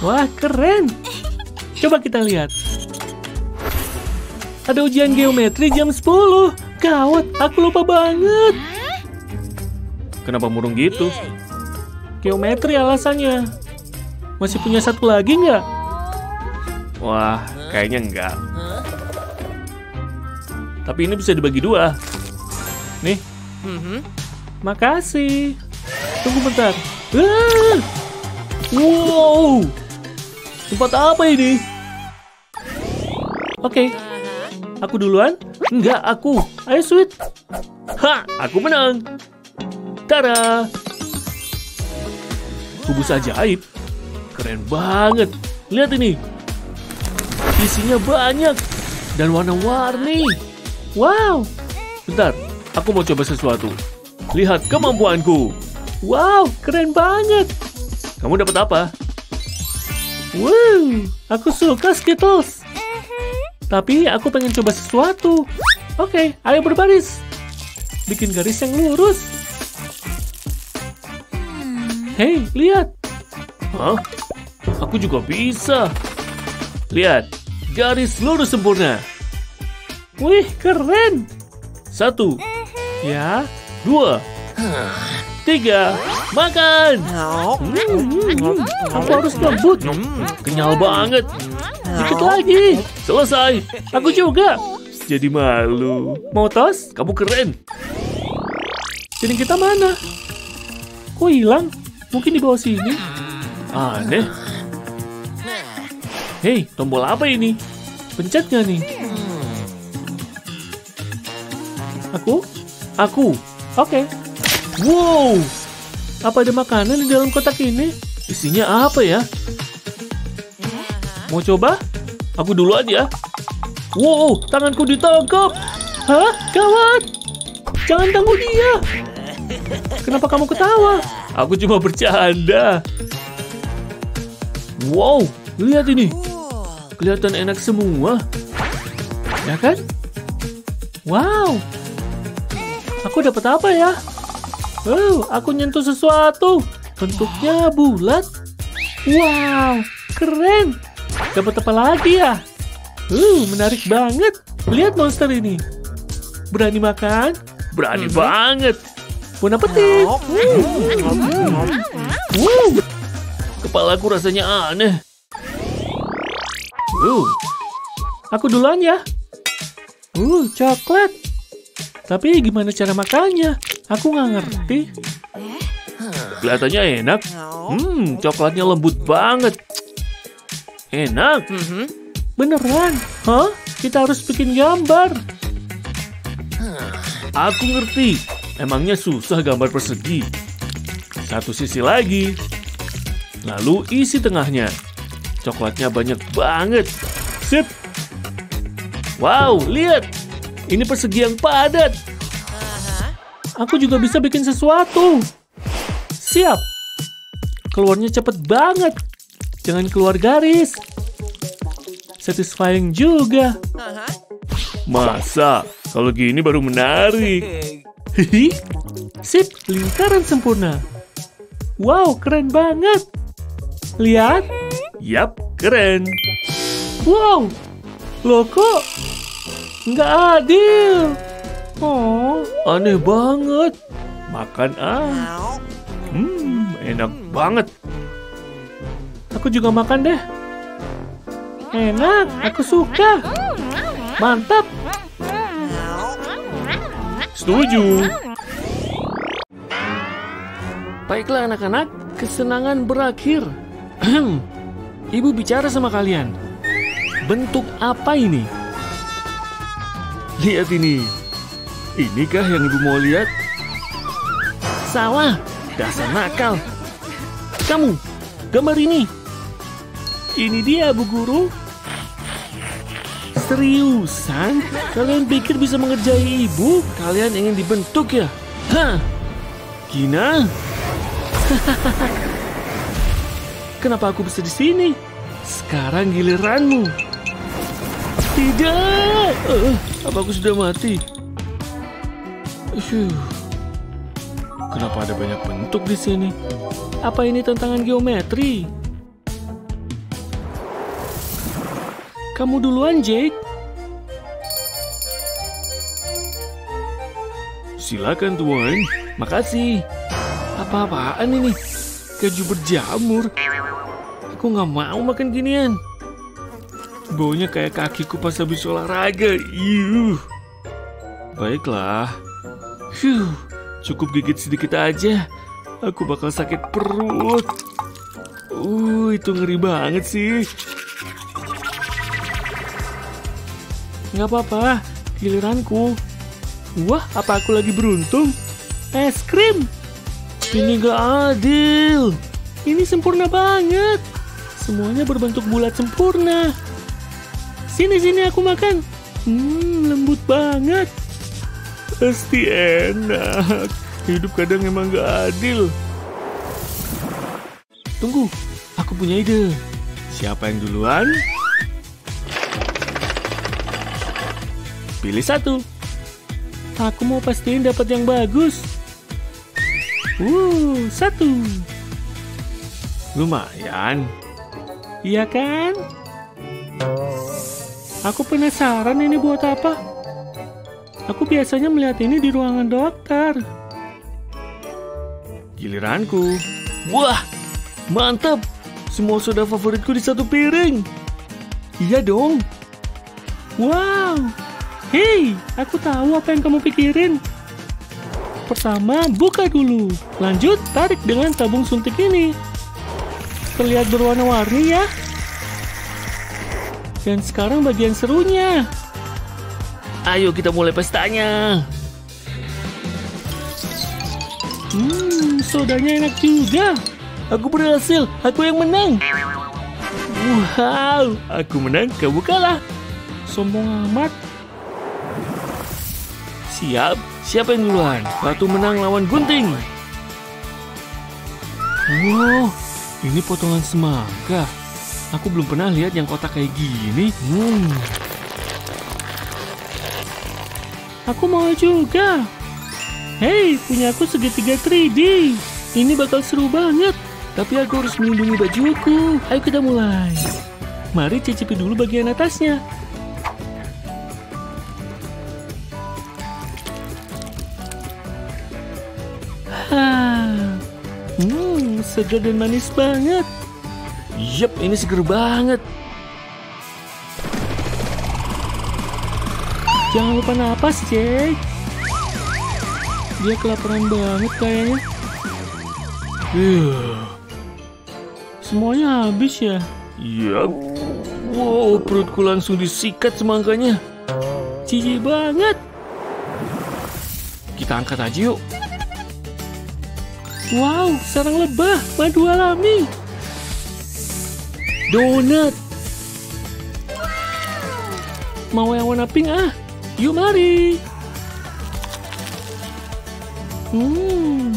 Wah, keren. Coba kita lihat. Ada ujian geometri jam 10. Gawat, aku lupa banget. Kenapa murung gitu? Geometri alasannya. Masih punya satu lagi nggak? Wah, kayaknya enggak. Tapi ini bisa dibagi dua. Nih. Makasih. Tunggu bentar. Ah! Wow. Tempat apa ini? Oke. Aku duluan? Enggak, aku. Ayo, Sweet. Ha, aku menang. Tara. Kubus ajaib. Keren banget. Lihat ini. Isinya banyak. Dan warna-warni. Wow. Bentar, aku mau coba sesuatu. Lihat kemampuanku. Wow, keren banget. Kamu dapat apa? Wow, aku suka Skittles. Tapi aku pengen coba sesuatu. Oke, ayo berbaris. Bikin garis yang lurus. Hei, lihat. Hah? Aku juga bisa. Lihat, garis lurus sempurna. Wih, keren. Satu. Ya, dua. Tiga. Makan. Hmm, aku harus lembut. Kenyal banget. Dikit lagi. Selesai. Aku juga. Jadi malu. Mau tos? Kamu keren. Jadi kita mana? Kok hilang? Mungkin di bawah sini. Aneh. Hei, tombol apa ini? Pencet nggak nih? Aku? Aku. Oke. Wow. Apa ada makanan di dalam kotak ini? Isinya apa ya? Mau coba? Aku dulu aja. Wow, tanganku ditangkap. Hah? Gawat. Jangan tangguh dia. Kenapa kamu ketawa? Aku cuma bercanda. Wow, lihat ini. Kelihatan enak semua. Ya kan? Wow. Aku dapat apa ya? Oh, aku nyentuh sesuatu. Bentuknya bulat. Wow, keren. Dapat apa lagi ya? Uh, menarik banget. Lihat monster ini. Berani makan? Berani banget. Bon appetit. Hmm. Wow. Kepalaku rasanya aneh. Uh. Aku duluan ya. Uh, coklat. Tapi gimana cara makannya? Aku nggak ngerti. Kelihatannya enak. Hmm, coklatnya lembut banget. Enak. Beneran? Hah? Kita harus bikin gambar. Aku ngerti. Emangnya susah gambar persegi. Satu sisi lagi. Lalu isi tengahnya. Coklatnya banyak banget. Sip. Wow, lihat. Ini persegi yang padat. Aku juga bisa bikin sesuatu. Siap. Keluarnya cepet banget. Jangan keluar garis. Satisfying juga. Masa? Kalau gini baru menarik. Hihi. Sip, lingkaran sempurna. Wow, keren banget. Lihat. Yap, keren. Wow, loh kok nggak adil. Oh, aneh banget. Makan ah. Hmm, enak banget. Aku juga makan deh. Enak, aku suka. Mantap. Setuju. Baiklah anak-anak, kesenangan berakhir. Ibu bicara sama kalian. Bentuk apa ini? Lihat ini. Inikah yang ibu mau lihat? Salah, dasar nakal. Kamu, gambar ini. Ini dia, Bu Guru. Seriusan? Kalian pikir bisa mengerjai ibu? Kalian ingin dibentuk ya? Hah? Gina? Kenapa aku bisa di sini? Sekarang giliranmu. Tidak. Eh, apa aku sudah mati? Kenapa ada banyak bentuk di sini? Apa ini tantangan geometri? Kamu duluan, Jake. Silakan, Tuan. Makasih. Apa-apaan ini? Keju berjamur. Aku nggak mau makan ginian. Baunya kayak kakiku pas habis olahraga. Yuh. Baiklah. Huh, cukup gigit sedikit aja. Aku bakal sakit perut. Uh, itu ngeri banget sih. Nggak apa-apa, giliranku. Wah, apa aku lagi beruntung? Es krim! Ini gak adil. Ini sempurna banget. Semuanya berbentuk bulat sempurna. Sini-sini aku makan. Hmm, lembut banget. Pasti enak. Hidup kadang emang gak adil. Tunggu, aku punya ide. Siapa yang duluan? Pilih satu. Aku mau pastiin dapat yang bagus. Uh, satu. Lumayan. Iya kan? Aku penasaran ini buat apa. Aku biasanya melihat ini di ruangan dokter. Giliranku. Wah, mantap. Semua soda favoritku di satu piring. Iya dong. Wow. Hei, aku tahu apa yang kamu pikirin. Pertama, buka dulu. Lanjut, tarik dengan tabung suntik ini. Terlihat berwarna-warni ya. Dan sekarang bagian serunya. Ayo kita mulai pestanya. Hmm, sodanya enak juga. Aku berhasil, aku yang menang. Wow, aku menang, kamu kalah. Sombong amat. Siap, siapa yang duluan? Batu menang lawan gunting. Wow, ini potongan semangka. Aku belum pernah lihat yang kotak kayak gini. Hmm. Aku mau juga. Hei, punya aku segitiga 3D. Ini bakal seru banget. Tapi aku harus melindungi bajuku. Ayo kita mulai. Mari cicipi dulu bagian atasnya. Hmm, segar dan manis banget. Yep, ini seger banget. Jangan lupa napas, Jake. Dia kelaparan banget kayaknya. Uh, semuanya habis ya? Yap. Wow, perutku langsung disikat semangkanya. Cici banget. Kita angkat aja yuk. Wow, sarang lebah, madu alami. Donat. Mau yang warna pink ah? Yuk mari. Hmm.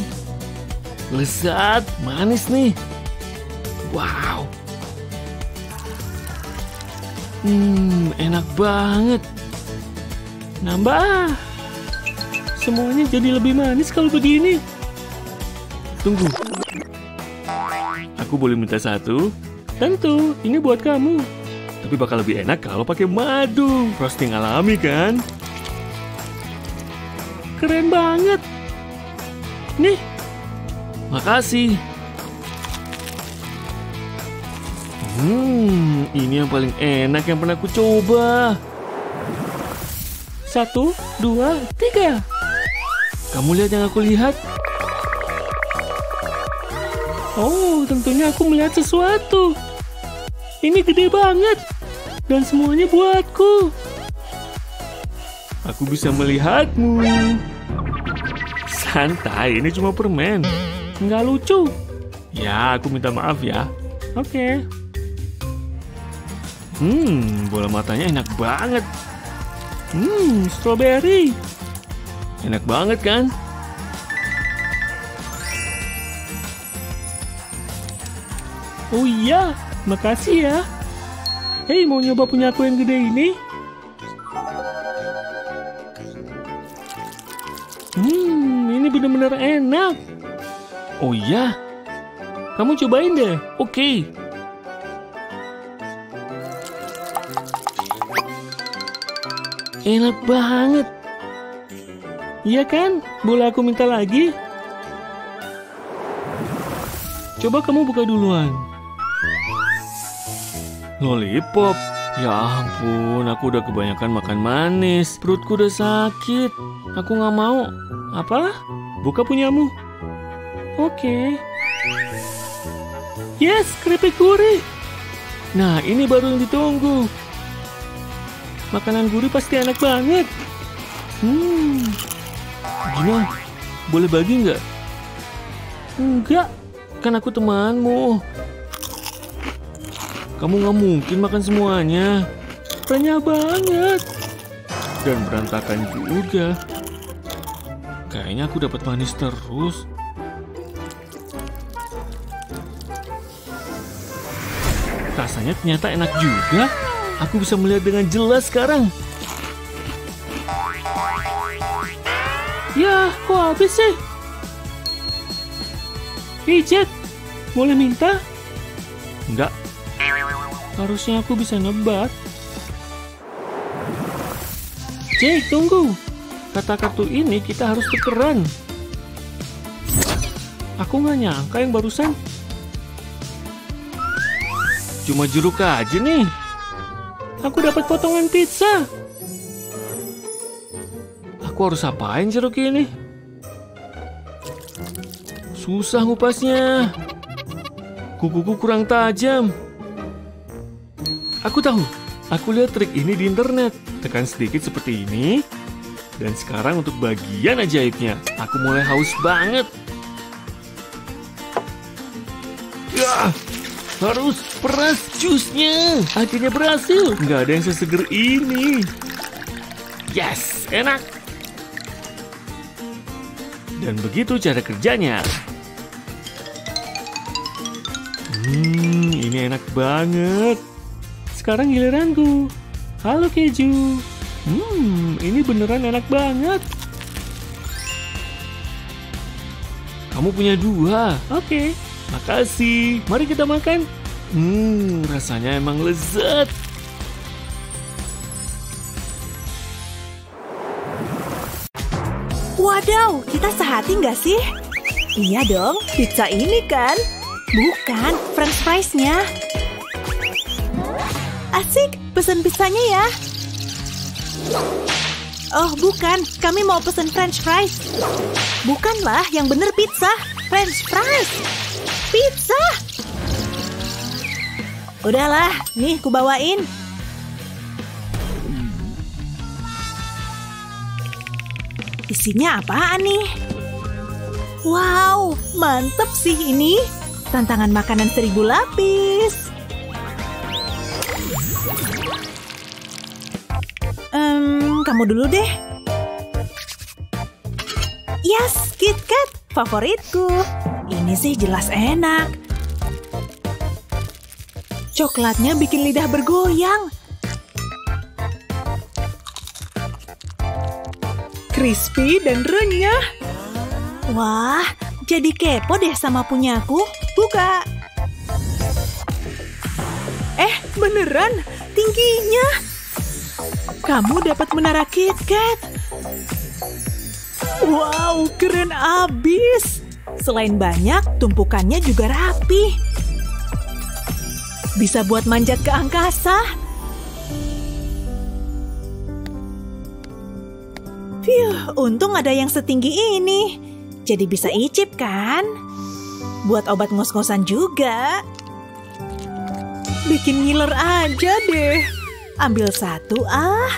Lezat, manis nih. Wow. Hmm, enak banget. Nambah. Semuanya jadi lebih manis kalau begini. Tunggu. Aku boleh minta satu? Tentu, ini buat kamu. Tapi bakal lebih enak kalau pakai madu. Frosting alami kan? Keren banget. Nih. Makasih. Hmm, ini yang paling enak yang pernah aku coba. Satu, dua, tiga. Kamu lihat yang aku lihat? Oh, tentunya aku melihat sesuatu. Ini gede banget. Dan semuanya buatku. Aku bisa melihatmu. Santai, ini cuma permen. Nggak lucu. Ya, aku minta maaf ya. Oke. Hmm, bola matanya enak banget. Hmm, strawberry. Enak banget kan? Oh iya, makasih ya. Hei, mau nyoba punya aku yang gede ini? Hmm, ini benar-benar enak. Oh iya? Kamu cobain deh. Oke. Enak banget. Iya kan? Boleh aku minta lagi? Coba kamu buka duluan. Lollipop. Ya ampun, aku udah kebanyakan makan manis. Perutku udah sakit. Aku nggak mau. Apa? Buka punyamu. Oke. Yes, keripik gurih. Nah, ini baru yang ditunggu. Makanan gurih pasti enak banget. Hmm. Gimana? Boleh bagi nggak? Enggak, kan aku temanmu. Kamu nggak mungkin makan semuanya. Banyak banget. Dan berantakan juga. Kayaknya aku dapat manis terus. Rasanya ternyata enak juga. Aku bisa melihat dengan jelas sekarang. Ya, kok habis sih? Jack, boleh minta? Enggak. Harusnya aku bisa nebak. Jack, tunggu. Kata kartu ini kita harus tukeran. Aku nggak nyangka yang barusan. Cuma jeruk aja nih. Aku dapat potongan pizza. Aku harus apain jeruk ini? Susah ngupasnya. Kukuku kurang tajam. Aku tahu. Aku lihat trik ini di internet. Tekan sedikit seperti ini. Dan sekarang untuk bagian ajaibnya. Aku mulai haus banget. Ya, harus peras jusnya. Akhirnya berhasil. Nggak ada yang seseger ini. Yes, enak. Dan begitu cara kerjanya. Hmm, ini enak banget. Sekarang giliranku. Halo keju. Hmm, ini beneran enak banget. Kamu punya dua. Oke, makasih. Mari kita makan. Hmm, rasanya emang lezat. Wadaw, kita sehati nggak sih? Iya dong, pizza ini kan? Bukan, french fries-nya. Asik, pesen pizzanya ya. Oh, bukan. Kami mau pesen french fries. Bukanlah, yang bener pizza. French fries. Pizza. Udahlah, nih ku bawain. Isinya apaan nih? Wow, mantep sih ini. Tantangan makanan seribu lapis. Um, kamu dulu deh. Yes, KitKat, favoritku. Ini sih jelas enak. Coklatnya bikin lidah bergoyang. Crispy dan renyah. Wah, jadi kepo deh sama punyaku. Buka. Eh, beneran? Tingginya. Kamu dapat menara KitKat. Wow, keren abis. Selain banyak, tumpukannya juga rapi. Bisa buat manjat ke angkasa. Phew, untung ada yang setinggi ini. Jadi bisa icip kan? Buat obat ngos-ngosan juga. Bikin ngiler aja deh. Ambil satu ah.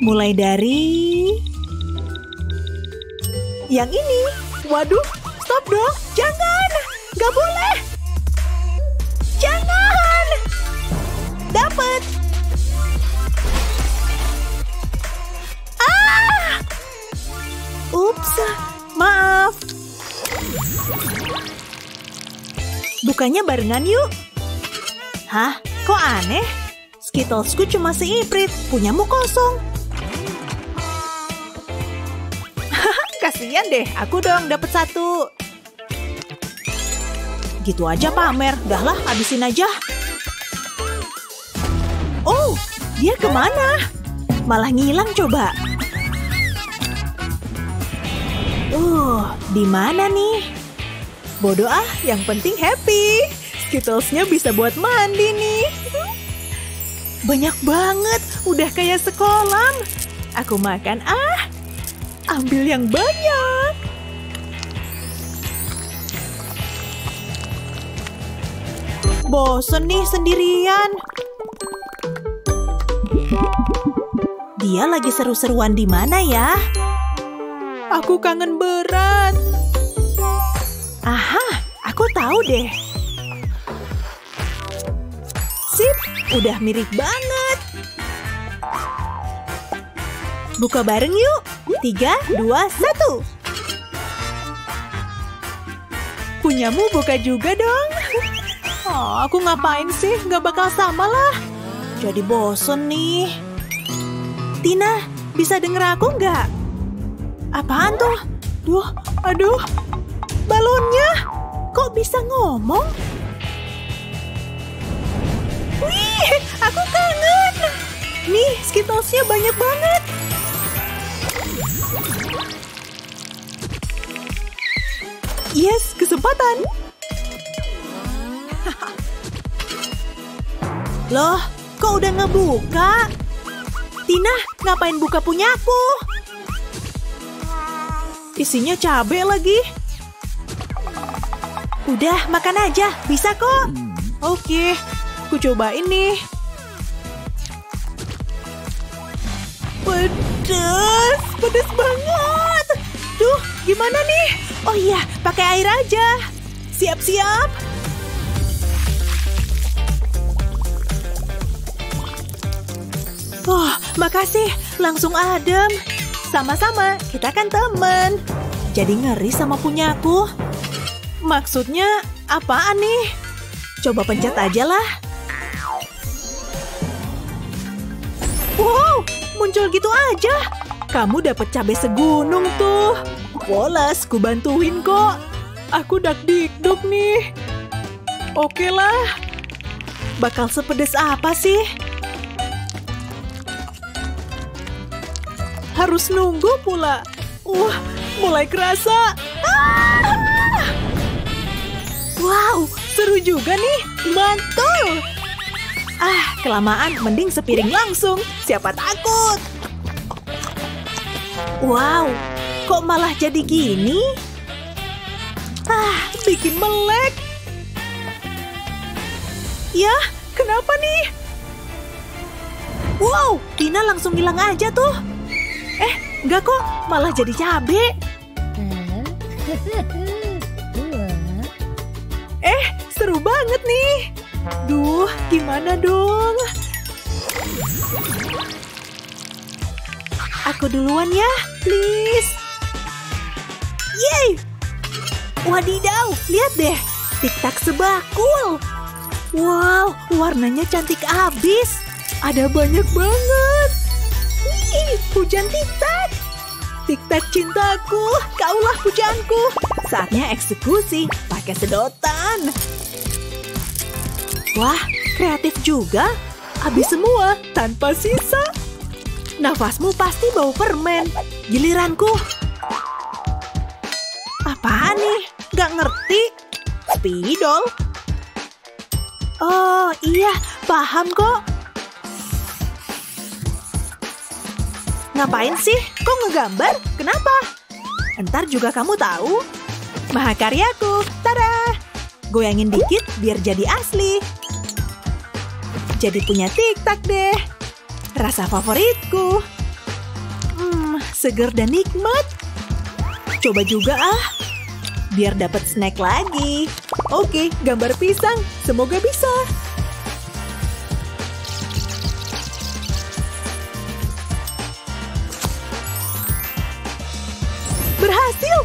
Mulai dari... Yang ini. Waduh, stop dong. Jangan. Gak boleh. Jangan. Dapat. Ah! Ups, maaf. Bukanya barengan yuk. Hah? Kok aneh? Skittlesku cuma seiprit, punyamu kosong. Kasian deh, aku dong dapat satu. Gitu aja pamer, dahlah habisin aja. Oh, dia ke mana? malah ngilang coba. Uh, di mana nih? Bodoh ah, yang penting happy. Skittlesnya bisa buat mandi nih. Banyak banget, udah kayak sekolah. Aku makan ah. Ambil yang banyak. Bosen nih sendirian. Dia lagi seru-seruan di mana ya? Aku kangen berat. Aha, aku tahu deh. Udah mirip banget. Buka bareng yuk. Tiga, dua, satu. Punyamu buka juga dong. Oh, aku ngapain sih? Gak bakal sama lah. Jadi bosen nih. Tina, bisa denger aku nggak? Apaan tuh? Duh, aduh. Balonnya. Kok bisa ngomong? Nih, skittlesnya banyak banget. Yes, kesempatan. Loh, kok udah ngebuka? Tina, ngapain buka punyaku? Isinya cabai lagi. Udah, makan aja. Bisa kok. Oke, aku coba ini. Pedes, pedes banget. Duh, gimana nih? Oh iya, pakai air aja. Siap-siap. Oh, makasih. Langsung adem. Sama-sama, kita kan temen. Jadi ngeri sama punyaku. Maksudnya apaan nih? Coba pencet aja lah. Wow, muncul gitu aja. Kamu dapat cabai segunung tuh. Wolas, ku bantuin kok. Aku dak dikduk nih. Oke lah. Bakal sepedes apa sih? Harus nunggu pula. Wah, mulai kerasa. Ah! Wow, seru juga nih. Mantul. Ah, kelamaan mending sepiring langsung. Siapa takut? Wow, kok malah jadi gini? Ah, bikin melek. Ya, kenapa nih? Wow, Tina langsung hilang aja tuh. Eh, enggak kok, malah jadi cabe. Eh, seru banget nih. Duh, gimana dong? Aku duluan ya, please. Yeay! Wadidaw, lihat deh. Tiktak sebakul. Wow, warnanya cantik abis. Ada banyak banget. Wih, hujan tiktak. Tiktak cintaku, kaulah pujaanku. Saatnya eksekusi pakai sedotan. Wah, kreatif juga. Habis semua tanpa sisa. Nafasmu pasti bau permen. Giliranku. Apaan nih? Gak ngerti. Spidol. Oh iya, paham kok. Ngapain sih? Kok ngegambar? Kenapa? Ntar juga kamu tahu. Mahakaryaku, tada! Goyangin dikit biar jadi asli. Jadi punya tiktak deh. Rasa favoritku. Hmm, seger dan nikmat. Coba juga ah. Biar dapat snack lagi. Oke, gambar pisang. Semoga bisa. Berhasil!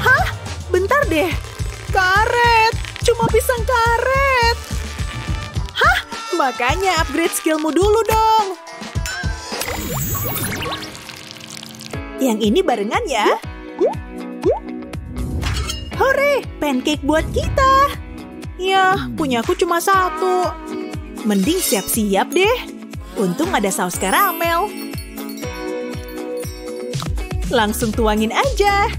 Hah? Bentar deh. Karet! Cuma pisang karet! Makanya upgrade skillmu dulu dong. Yang ini barengan ya. Hore, pancake buat kita. Ya, punyaku cuma satu. Mending siap-siap deh. Untung ada saus karamel. Langsung tuangin aja.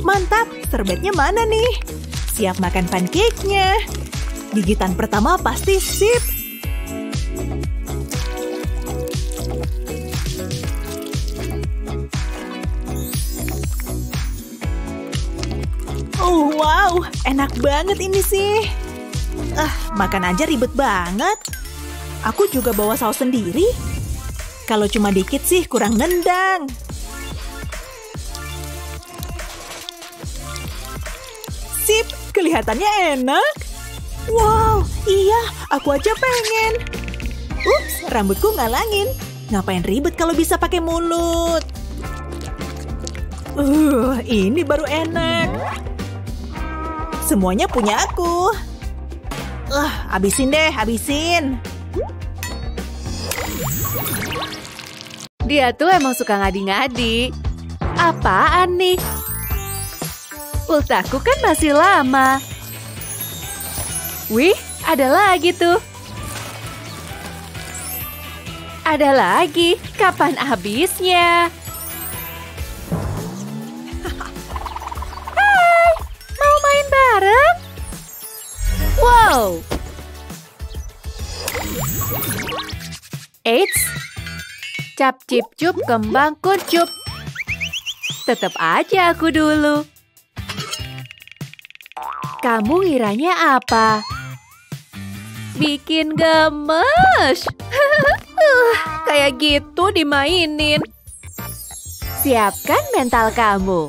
Mantap, serbetnya mana nih? Siap makan pancake-nya. Gigitan pertama pasti sip. Oh, wow. Enak banget ini sih. Ah, makan aja ribet banget. Aku juga bawa saus sendiri. Kalau cuma dikit sih kurang nendang. Kelihatannya enak. Wow, iya, aku aja pengen. Ups, rambutku ngalangin. Ngapain ribet kalau bisa pakai mulut? Uh, ini baru enak. Semuanya punya aku. Uh, habisin deh, habisin. Dia tuh emang suka ngadi-ngadi. Apaan nih? Ultaku kan masih lama. Wih, ada lagi tuh. Ada lagi. Kapan habisnya? Hai, mau main bareng? Wow. Eits, cap cip cup kembang kuncup. Tetap aja aku dulu. Kamu ngiranya apa? Bikin gemes. uh, kayak gitu dimainin. Siapkan mental kamu.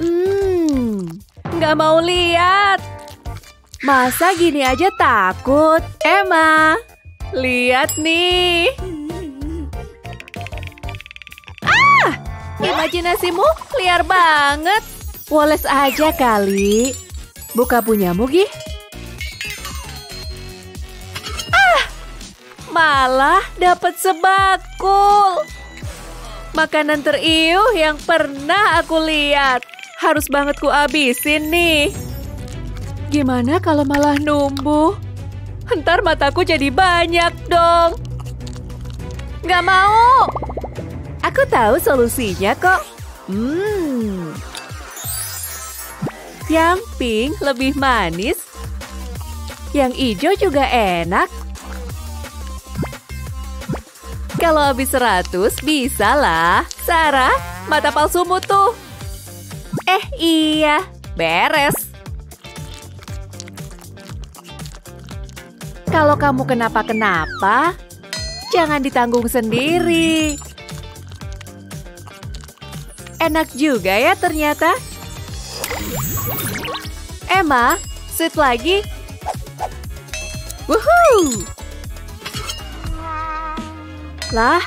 Hmm, nggak mau lihat. Masa gini aja takut? Emma, lihat nih. Ah, imajinasimu liar banget. Woles aja kali. Buka punyamu, Gi. Ah! Malah dapat sebakul. Makanan teriuh yang pernah aku lihat. Harus banget ku abisin nih. Gimana kalau malah numbuh? Ntar mataku jadi banyak dong. Gak mau. Aku tahu solusinya kok. Hmm, yang pink lebih manis. Yang hijau juga enak. Kalau habis 100 bisa lah. Sarah, mata palsumu tuh. Eh iya, beres. Kalau kamu kenapa-kenapa, jangan ditanggung sendiri. Enak juga ya ternyata. Emma, sit lagi. Woohoo! Lah,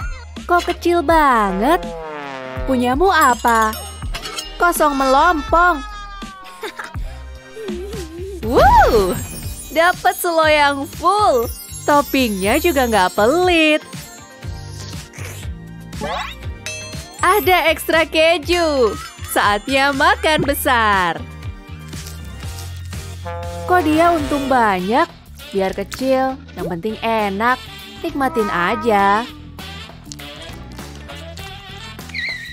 kok kecil banget? Punyamu apa? Kosong melompong. Wuh, dapat seloyang full. Toppingnya juga nggak pelit. Ada ekstra keju. Saatnya makan besar. Kok dia untung banyak? Biar kecil, yang penting enak. Nikmatin aja.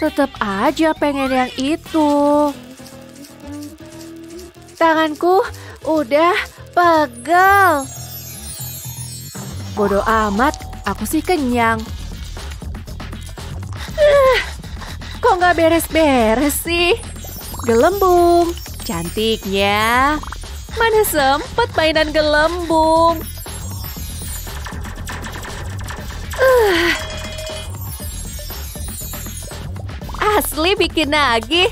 Tetap aja pengen yang itu. Tanganku udah pegel. Bodoh amat, aku sih kenyang. Uh, kok nggak beres-beres sih? Gelembung, cantiknya. Mana sempet mainan gelembung? Uh. Asli bikin nagih.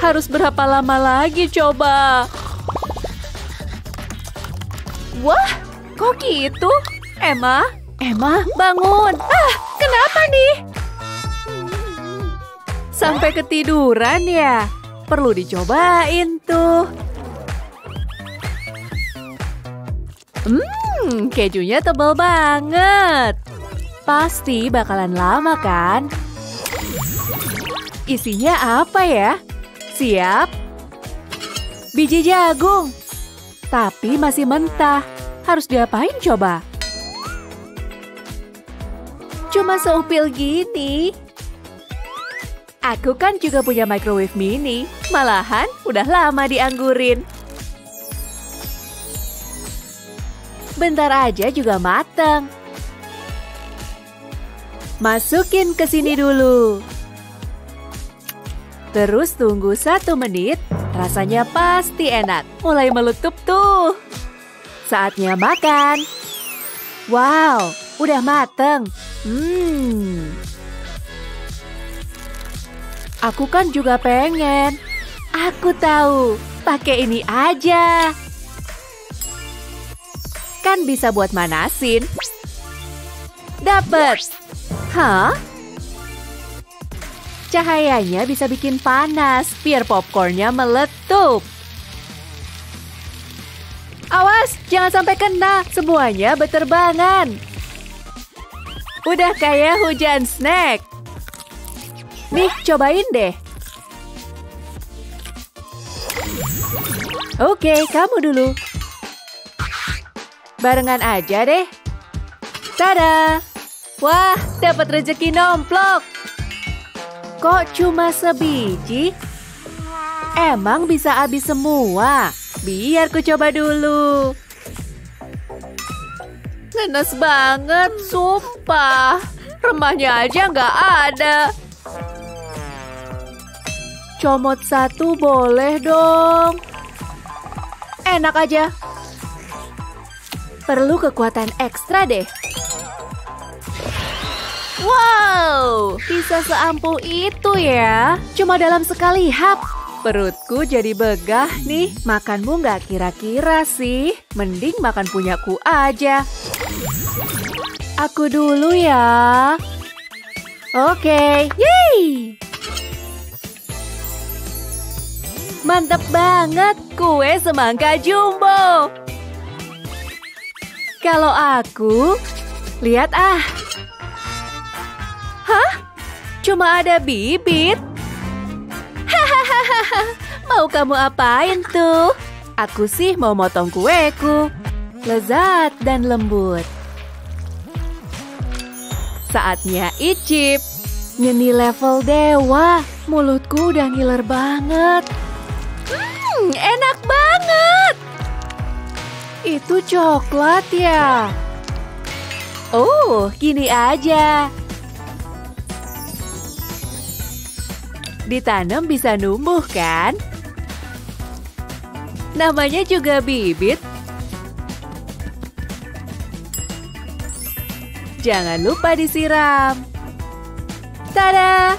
Harus berapa lama lagi coba? Wah, kok gitu? Emma, Emma, bangun. Ah, kenapa nih? Sampai ketiduran ya? Perlu dicobain tuh. Hmm, kejunya tebal banget. Pasti bakalan lama kan? Isinya apa ya? Siap? Biji jagung. Tapi masih mentah. Harus diapain coba? Cuma seupil gini. Aku kan juga punya microwave mini. Malahan udah lama dianggurin. Bentar aja juga mateng. Masukin ke sini dulu. Terus tunggu satu menit, rasanya pasti enak. Mulai meletup tuh. Saatnya makan. Wow, udah mateng. Hmm. Aku kan juga pengen. Aku tahu, pakai ini aja. Kan bisa buat manasin. Dapet. Hah? Cahayanya bisa bikin panas biar popcornnya meletup. Awas, jangan sampai kena. Semuanya beterbangan. Udah kayak hujan snack. Nih, cobain deh. Oke, kamu dulu. Barengan aja deh. Tada! Wah, dapat rezeki nomplok. Kok cuma sebiji? Emang bisa habis semua? Biar ku coba dulu. Ngenes banget, sumpah. Remahnya aja nggak ada. Comot satu boleh dong. Enak aja. Perlu kekuatan ekstra deh. Wow, bisa seampul itu ya. Cuma dalam sekali hap. Perutku jadi begah nih. Makanmu nggak kira-kira sih. Mending makan punyaku aja. Aku dulu ya. Oke, yeay! Mantap banget, kue semangka jumbo. Kalau aku, lihat ah. Hah? Cuma ada bibit? Hahaha, mau kamu apain tuh? Aku sih mau motong kueku. Lezat dan lembut. Saatnya icip. Nyeni level dewa. Mulutku udah ngiler banget. Hmm, enak banget. Itu coklat ya? Oh, gini aja. Ditanam bisa numbuh kan? Namanya juga bibit. Jangan lupa disiram. Tada!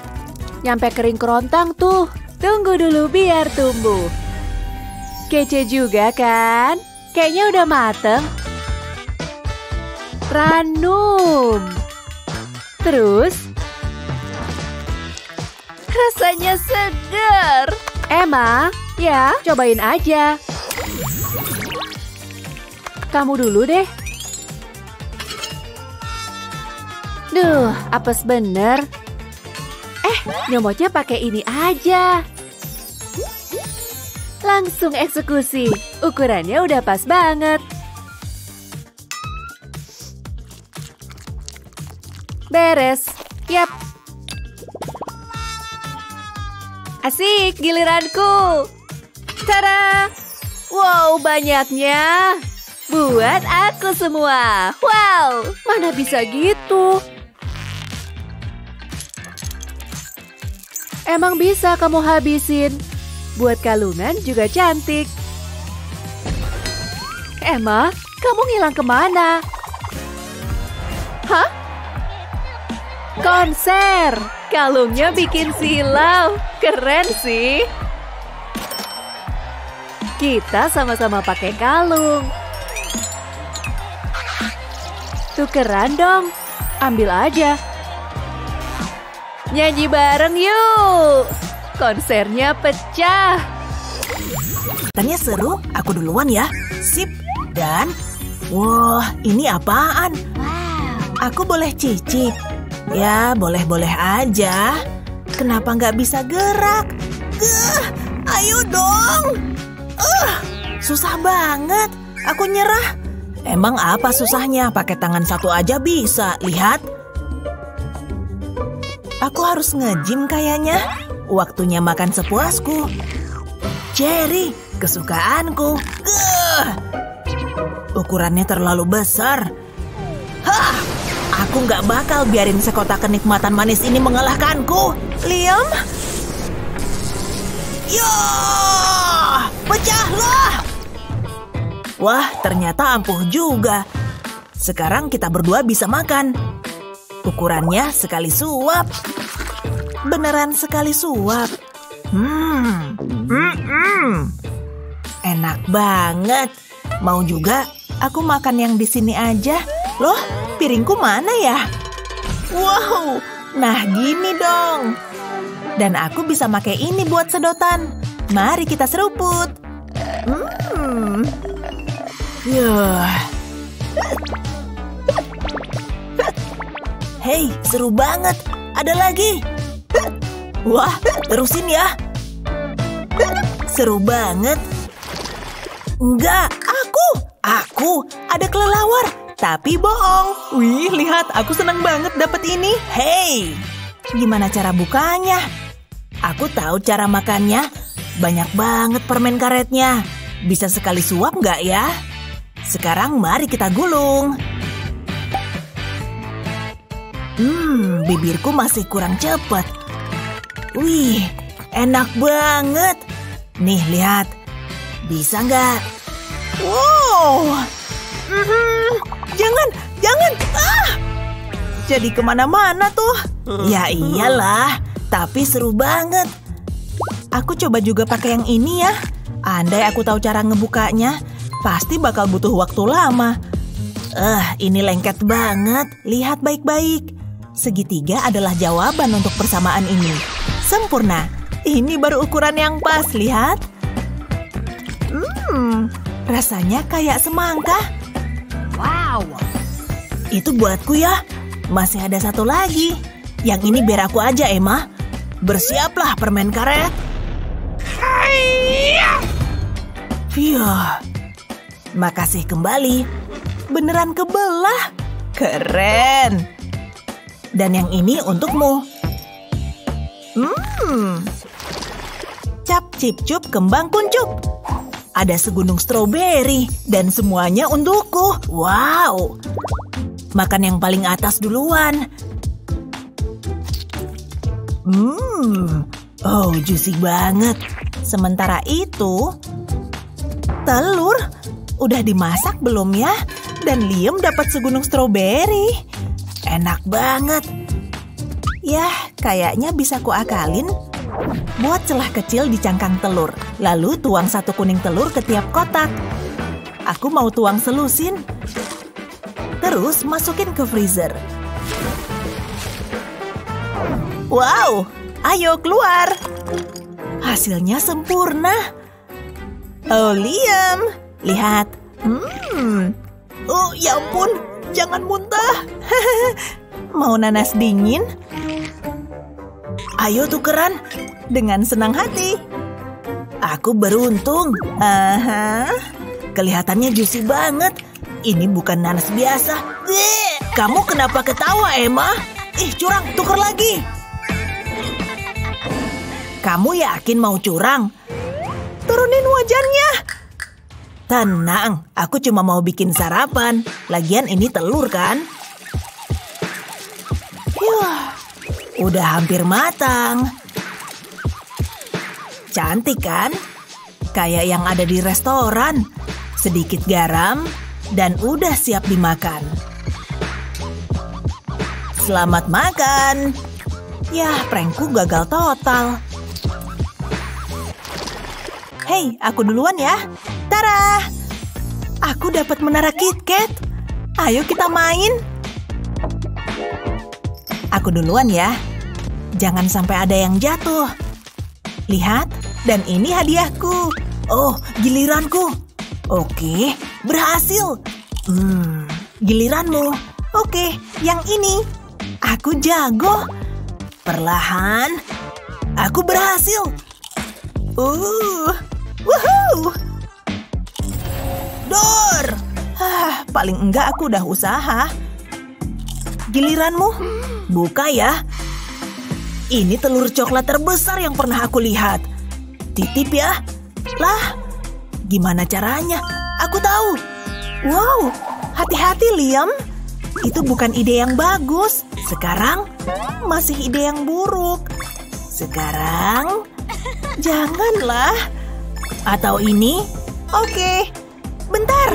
Nyampe kering kerontang tuh. Tunggu dulu biar tumbuh. Kece juga kan? Kayaknya udah mateng. Ranum. Terus? Rasanya segar. Emma, ya cobain aja. Kamu dulu deh. Duh, apes bener. Eh, nyomotnya pakai ini aja. Langsung eksekusi. Ukurannya udah pas banget. Beres. Yap. Asik, giliranku. Tada! Wow, banyaknya. Buat aku semua. Wow, mana bisa gitu? Emang bisa kamu habisin? Buat kalungan juga cantik. Emma, kamu ngilang ke mana? Hah? Konser! Kalungnya bikin silau. Keren sih. Kita sama-sama pakai kalung. Tukeran dong. Ambil aja. Nyanyi bareng yuk. Konsernya pecah. Katanya seru, aku duluan ya. Sip. Dan, wah ini apaan? Aku boleh cicip? Ya, boleh-boleh aja. Kenapa nggak bisa gerak? Gah, ayo dong. Uh, susah banget. Aku nyerah. Emang apa susahnya? Pakai tangan satu aja bisa. Lihat. Aku harus nge-gym kayaknya. Waktunya makan sepuasku. Cherry, kesukaanku. Gah! Ukurannya terlalu besar. Hah! Aku nggak bakal biarin sekota kenikmatan manis ini mengalahkanku. Liam? Ya! Pecahlah! Wah, ternyata ampuh juga. Sekarang kita berdua bisa makan. Ukurannya sekali suap. Beneran sekali suap. Hmm, hmm, hmm. Enak banget. Mau juga aku makan yang di sini aja. Loh, piringku mana ya? Wow, nah gini dong. Dan aku bisa pakai ini buat sedotan. Mari kita seruput. Hmm. Yah. Hei, seru banget. Ada lagi. Wah, terusin ya. Seru banget. Enggak, aku. Aku ada kelelawar, tapi bohong. Wih, lihat, aku senang banget dapat ini. Hei, gimana cara bukanya? Aku tahu cara makannya. Banyak banget permen karetnya. Bisa sekali suap nggak ya? Sekarang mari kita gulung. Hmm, bibirku masih kurang cepat. Wih, enak banget. Nih, lihat. Bisa nggak? Wow. Mhm, Jangan, jangan. Ah! Jadi ke mana-mana tuh. Ya iyalah, tapi seru banget. Aku coba juga pakai yang ini ya. Andai aku tahu cara ngebukanya, pasti bakal butuh waktu lama. Eh, ini lengket banget. Lihat baik-baik. Segitiga adalah jawaban untuk persamaan ini. Sempurna. Ini baru ukuran yang pas, lihat. Hmm, rasanya kayak semangka. Wow. Itu buatku ya. Masih ada satu lagi. Yang ini biar aku aja, Emma. Bersiaplah permen karet. Fiuh. Makasih kembali. Beneran kebelah. Keren. Dan yang ini untukmu. Hmm. Cap cip cup kembang kuncup. Ada segunung stroberi dan semuanya untukku. Wow. Makan yang paling atas duluan. Hmm. Oh, juicy banget. Sementara itu, telur udah dimasak belum ya? Dan Liam dapat segunung stroberi. Enak banget. Yah, kayaknya bisa kuakalin. Buat celah kecil di cangkang telur. Lalu tuang satu kuning telur ke tiap kotak. Aku mau tuang selusin. Terus masukin ke freezer. Wow, ayo keluar. Hasilnya sempurna. Oh, Liam. Lihat. Hmm. Oh, ya ampun. Jangan muntah. Mau nanas dingin? Ayo tukeran. Dengan senang hati. Aku beruntung. Aha. Kelihatannya juicy banget. Ini bukan nanas biasa. Kamu kenapa ketawa, Emma? Ih, curang. Tuker lagi. Kamu yakin mau curang? Turunin wajannya. Tenang, aku cuma mau bikin sarapan. Lagian ini telur kan? Yuh, udah hampir matang. Cantik kan? Kayak yang ada di restoran. Sedikit garam, dan udah siap dimakan. Selamat makan. Yah, prankku gagal total. Hei, aku duluan ya. Tara! Aku dapat menara KitKat. Ayo kita main. Aku duluan ya. Jangan sampai ada yang jatuh. Lihat, dan ini hadiahku. Oh, giliranku. Oke, berhasil. Hmm, giliranmu. Oke, yang ini. Aku jago. Perlahan. Aku berhasil. Uh, woohoo! paling enggak aku udah usaha. Giliranmu, buka ya. Ini telur coklat terbesar yang pernah aku lihat. Titip ya. Lah, gimana caranya? Aku tahu. Wow, hati-hati Liam. Itu bukan ide yang bagus. Sekarang, masih ide yang buruk. Sekarang, janganlah. Atau ini? Oke, bentar.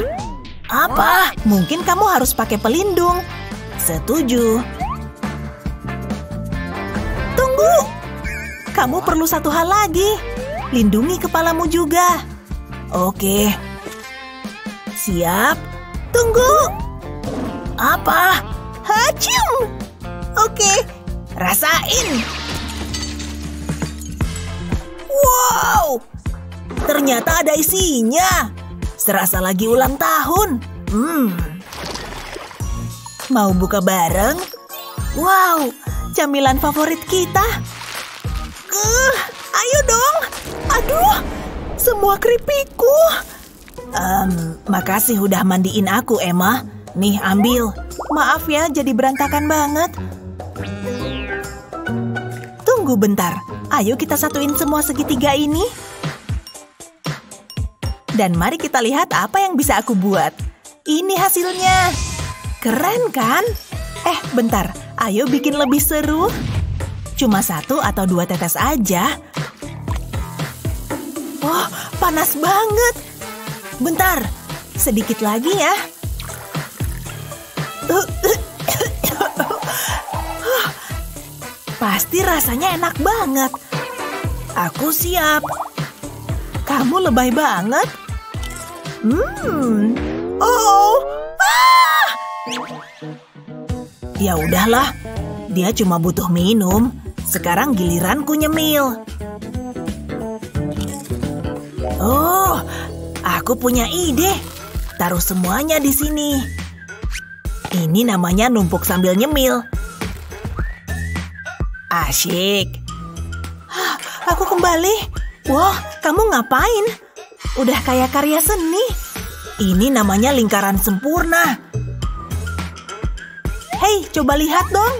Apa? Mungkin kamu harus pakai pelindung. Setuju. Tunggu. Kamu perlu satu hal lagi. Lindungi kepalamu juga. Oke. Siap. Tunggu. Apa? Hacim. Oke. Rasain. Wow. Ternyata ada isinya. Serasa lagi ulang tahun. Hmm. Mau buka bareng? Wow, camilan favorit kita. Uh, ayo dong. Aduh, semua keripikku. Um, makasih udah mandiin aku, Emma. Nih, ambil. Maaf ya, jadi berantakan banget. Tunggu bentar. Ayo kita satuin semua segitiga ini. Dan mari kita lihat apa yang bisa aku buat. Ini hasilnya. Keren kan? Eh, bentar. Ayo bikin lebih seru. Cuma satu atau dua tetes aja. Wah, panas banget. Bentar, sedikit lagi ya. Pasti rasanya enak banget. Aku siap. Kamu lebay banget. Hmm. Oh. Ah! Ya udahlah. Dia cuma butuh minum. Sekarang giliranku nyemil. Oh, aku punya ide. Taruh semuanya di sini. Ini namanya numpuk sambil nyemil. Asyik. Hah, Aku kembali. Wah, kamu ngapain? Udah kayak karya seni. Ini namanya lingkaran sempurna. Hei, coba lihat dong.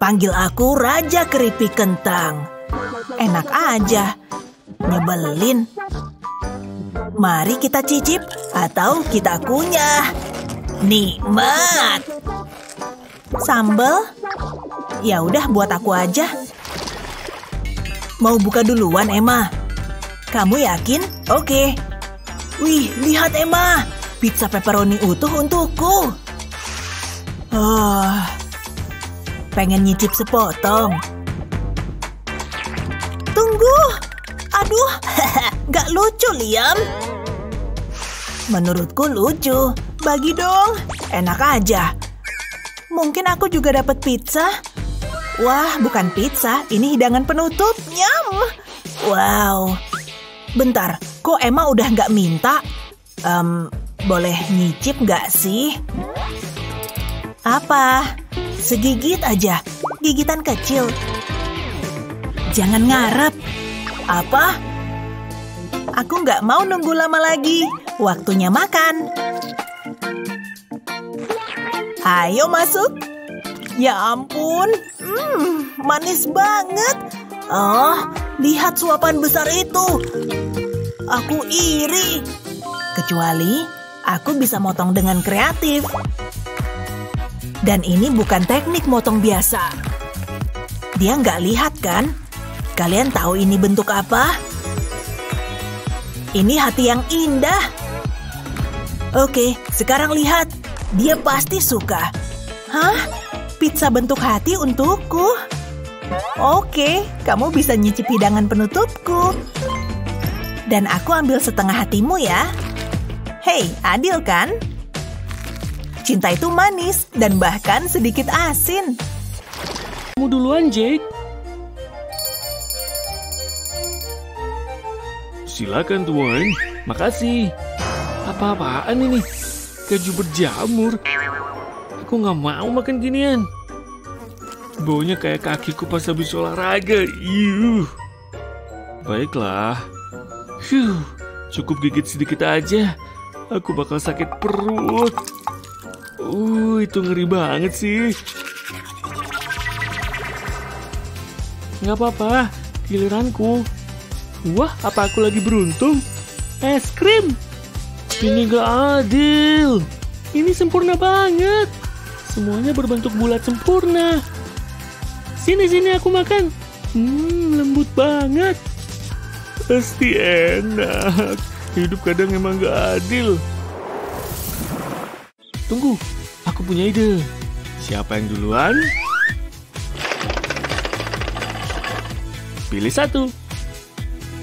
Panggil aku Raja Keripik Kentang. Enak aja. Nyebelin. Mari kita cicip atau kita kunyah. Nikmat. Sambal? Ya udah buat aku aja. Mau buka duluan, Emma? Kamu yakin? Oke. Wih, lihat Emma. Pizza pepperoni utuh untukku. Oh, pengen nyicip sepotong. Tunggu. Aduh, gak lucu, Liam. Menurutku lucu. Bagi dong. Enak aja. Mungkin aku juga dapat pizza. Wah, bukan pizza. Ini hidangan penutup. Nyam. Wow. Bentar, kok Emma udah nggak minta? Em, boleh nyicip nggak sih? Apa? Segigit aja. Gigitan kecil. Jangan ngarep. Apa? Aku nggak mau nunggu lama lagi. Waktunya makan. Ayo masuk. Ya ampun, hmm, manis banget. Oh, lihat suapan besar itu. Aku iri. Kecuali aku bisa motong dengan kreatif. Dan ini bukan teknik motong biasa. Dia nggak lihat kan? Kalian tahu ini bentuk apa? Ini hati yang indah. Oke, sekarang lihat. Dia pasti suka. Hah? Pizza bentuk hati untukku? Oke, kamu bisa nyicip hidangan penutupku. Dan aku ambil setengah hatimu ya. Hei, adil kan? Cinta itu manis dan bahkan sedikit asin. Kamu duluan, Jake. Silakan, Tuan. Makasih. Apa-apaan ini? Keju berjamur. Aku nggak mau makan ginian. Baunya kayak kakiku pas habis olahraga. Yuh. Baiklah. Huh, cukup gigit sedikit aja. aku bakal sakit perut. Uh, itu ngeri banget sih. Nggak apa-apa, giliranku. Wah, apa aku lagi beruntung? Es krim! Ini gak adil. Ini sempurna banget. Semuanya berbentuk bulat sempurna. Sini-sini aku makan. Hmm, lembut banget. Pasti enak. Hidup kadang emang gak adil. Tunggu, aku punya ide. Siapa yang duluan? Pilih satu.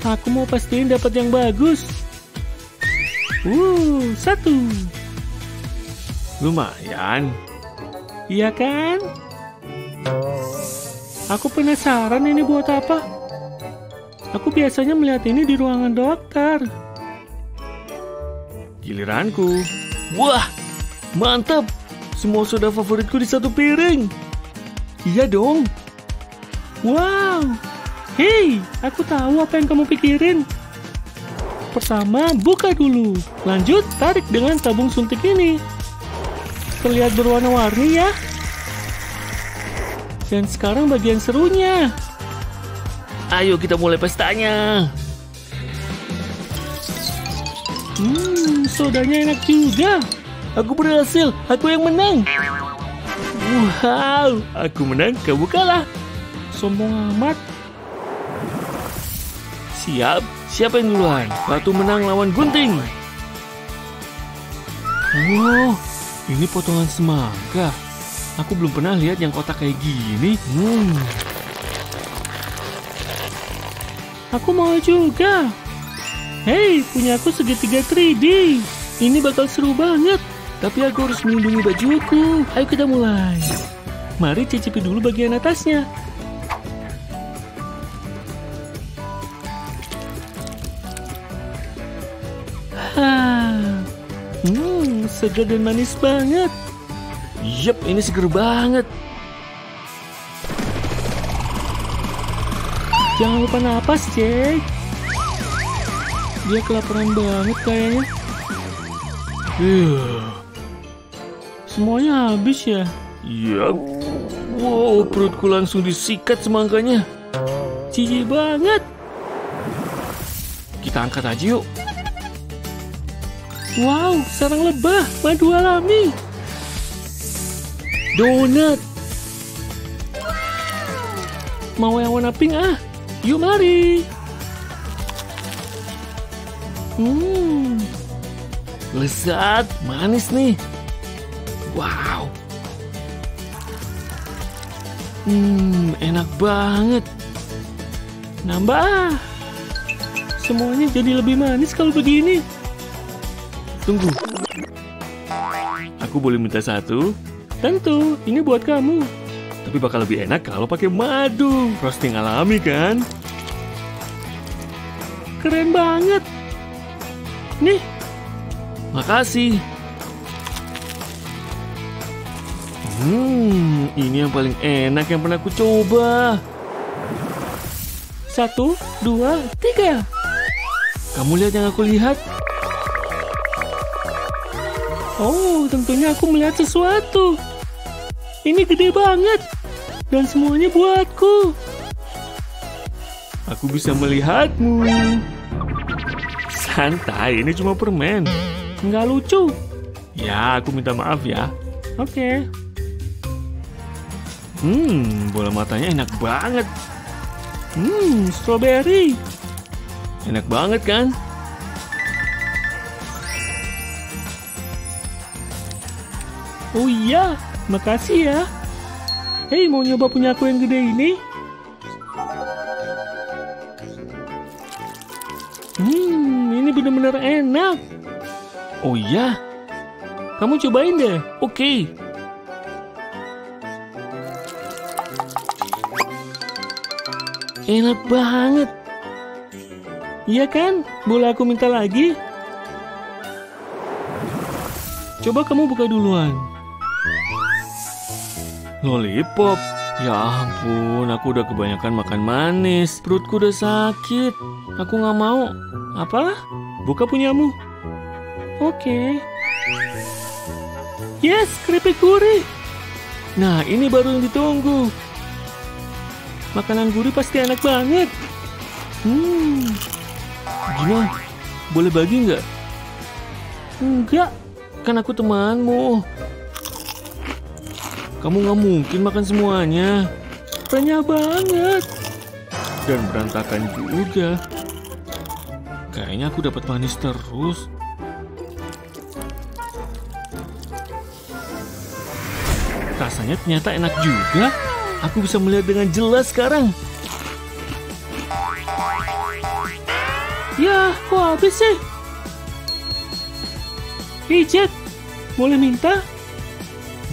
Aku mau pastiin dapat yang bagus. Uh, satu. Lumayan. Iya kan? Aku penasaran ini buat apa. Aku biasanya melihat ini di ruangan dokter. Giliranku. Wah, mantap. Semua soda favoritku di satu piring. Iya dong. Wow. Hei, aku tahu apa yang kamu pikirin. Pertama, buka dulu. Lanjut, tarik dengan tabung suntik ini. Terlihat berwarna-warni ya. Dan sekarang bagian serunya. Ayo kita mulai pestanya. Hmm, sodanya enak juga. Aku berhasil, aku yang menang. Wow, aku menang, kamu kalah. Sombong amat. Siap, siapa yang duluan? Batu menang lawan gunting. Wow, ini potongan semangka. Aku belum pernah lihat yang kotak kayak gini. Hmm. Aku mau juga. Hei, punya aku segitiga 3D. Ini bakal seru banget. Tapi aku harus melindungi bajuku. Ayo kita mulai. Mari cicipi dulu bagian atasnya. Hmm, segar dan manis banget. Yep, ini seger banget. Jangan lupa napas, Jack. Dia kelaparan banget kayaknya. Uh, semuanya habis ya? Yap. Wow, perutku langsung disikat semangkanya. Cici banget. Kita angkat aja yuk. Wow, sarang lebah, madu alami. Donat. Mau yang warna pink ah? Yuk mari. Hmm. Lezat, manis nih. Wow. Hmm, enak banget. Nambah. Semuanya jadi lebih manis kalau begini. Tunggu. Aku boleh minta satu? Tentu, ini buat kamu. Tapi bakal lebih enak kalau pakai madu. Frosting alami kan? Keren banget. Nih. Makasih. Hmm, ini yang paling enak yang pernah aku coba. Satu, dua, tiga. Kamu lihat yang aku lihat? Oh, tentunya aku melihat sesuatu. Ini gede banget. Dan semuanya buatku. Aku bisa melihatmu. Santai, ini cuma permen. Nggak lucu. Ya, aku minta maaf ya. Oke. Hmm, bola matanya enak banget. Hmm, strawberry. Enak banget kan? Oh iya, makasih ya. Hei, mau nyoba punya aku yang gede ini? Hmm, ini benar-benar enak. Oh iya? Kamu cobain deh. Oke. Enak banget. Iya kan? Boleh aku minta lagi? Coba kamu buka duluan. Lollipop. Ya ampun, aku udah kebanyakan makan manis. Perutku udah sakit. Aku nggak mau. Apa? Buka punyamu. Oke. Yes, keripik gurih. Nah, ini baru yang ditunggu. Makanan gurih pasti enak banget. Hmm. Gina, boleh bagi nggak? Enggak, kan aku temanmu. Kamu nggak mungkin makan semuanya. Banyak banget. Dan berantakan juga. Kayaknya aku dapat manis terus. Rasanya ternyata enak juga. Aku bisa melihat dengan jelas sekarang. Ya, kok habis sih? Hei Jack, boleh minta?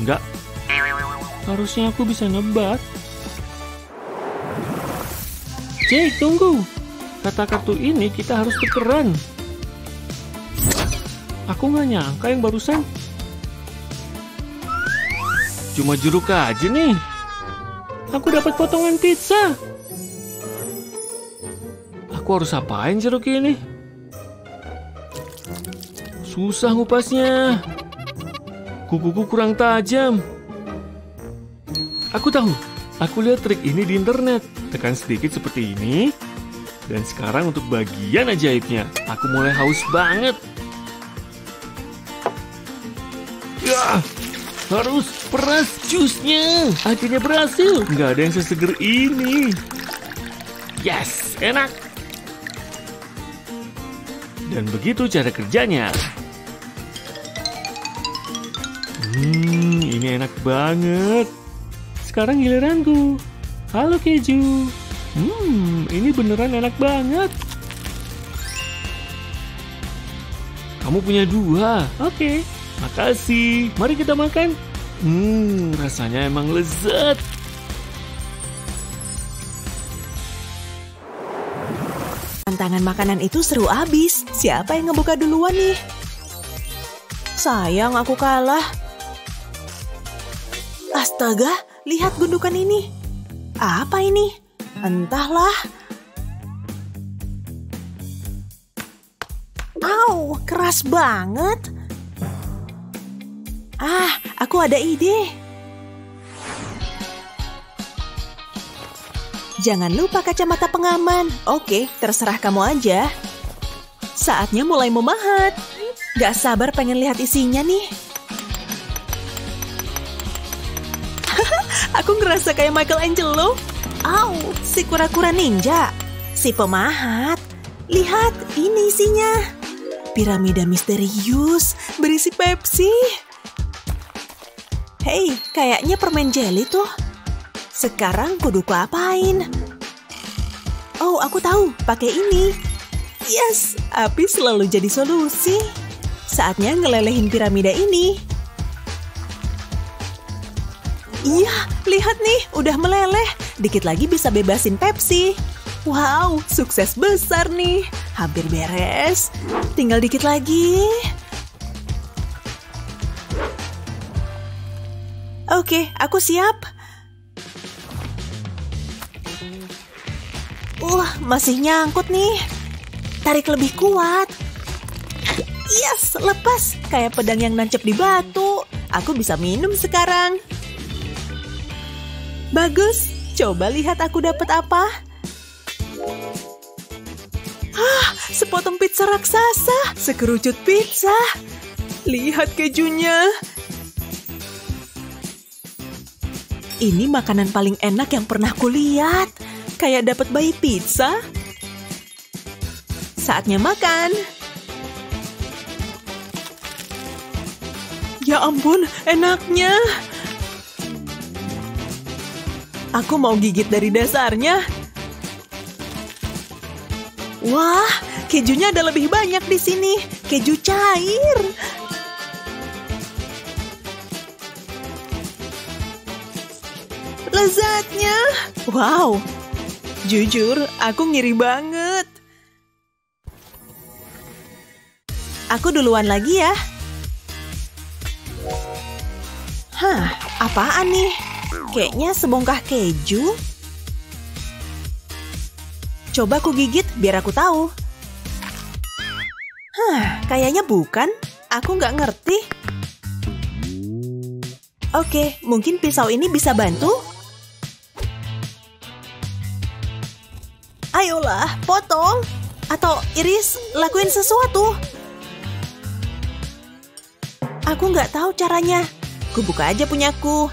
Enggak. Harusnya aku bisa nebak. Jack, tunggu. Kata kartu ini kita harus tukeran. Aku nggak nyangka yang barusan. Cuma jeruk aja nih. Aku dapat potongan pizza. Aku harus apain jeruk ini? Susah ngupasnya. Kukuku kurang tajam. Aku tahu. Aku lihat trik ini di internet. Tekan sedikit seperti ini. Dan sekarang untuk bagian ajaibnya. Aku mulai haus banget. Ya, harus peras jusnya. Akhirnya berhasil. Nggak ada yang seseger ini. Yes, enak. Dan begitu cara kerjanya. Hmm, ini enak banget. Sekarang giliranku. Halo keju. Hmm, ini beneran enak banget. Kamu punya dua. Oke, makasih. Mari kita makan. Hmm, rasanya emang lezat. Tantangan makanan itu seru abis. Siapa yang ngebuka duluan nih? Sayang aku kalah. Astaga, lihat gundukan ini. Apa ini? Entahlah. Au, keras banget. Ah, aku ada ide. Jangan lupa kacamata pengaman. Oke, terserah kamu aja. Saatnya mulai memahat. Gak sabar pengen lihat isinya nih. Aku ngerasa kayak Michelangelo. Au, si kura-kura ninja. Si pemahat. Lihat, ini isinya. Piramida misterius berisi Pepsi. Hei, kayaknya permen jelly tuh. Sekarang kudu ku apain? Oh, aku tahu. Pakai ini. Yes, api selalu jadi solusi. Saatnya ngelelehin piramida ini. Iya, lihat nih, udah meleleh. Dikit lagi bisa bebasin Pepsi. Wow, sukses besar nih. Hampir beres. Tinggal dikit lagi. Oke, aku siap. Wah, masih nyangkut nih. Tarik lebih kuat. Yes, lepas. Kayak pedang yang nancep di batu. Aku bisa minum sekarang. Bagus. Coba lihat aku dapat apa. Ah, sepotong pizza raksasa. Sekerucut pizza. Lihat kejunya. Ini makanan paling enak yang pernah kulihat. Kayak dapat bayi pizza. Saatnya makan. Ya ampun, enaknya. Aku mau gigit dari dasarnya. Wah, kejunya ada lebih banyak di sini. Keju cair. Lezatnya. Wow, Jujur, aku ngiri banget. Aku duluan lagi ya. Hah, apaan nih? Kayaknya sebongkah keju. Coba aku gigit biar aku tahu. Hah, kayaknya bukan. Aku nggak ngerti. Oke, mungkin pisau ini bisa bantu? Ayolah, potong. Atau Iris, lakuin sesuatu. Aku nggak tahu caranya. Ku buka aja punyaku.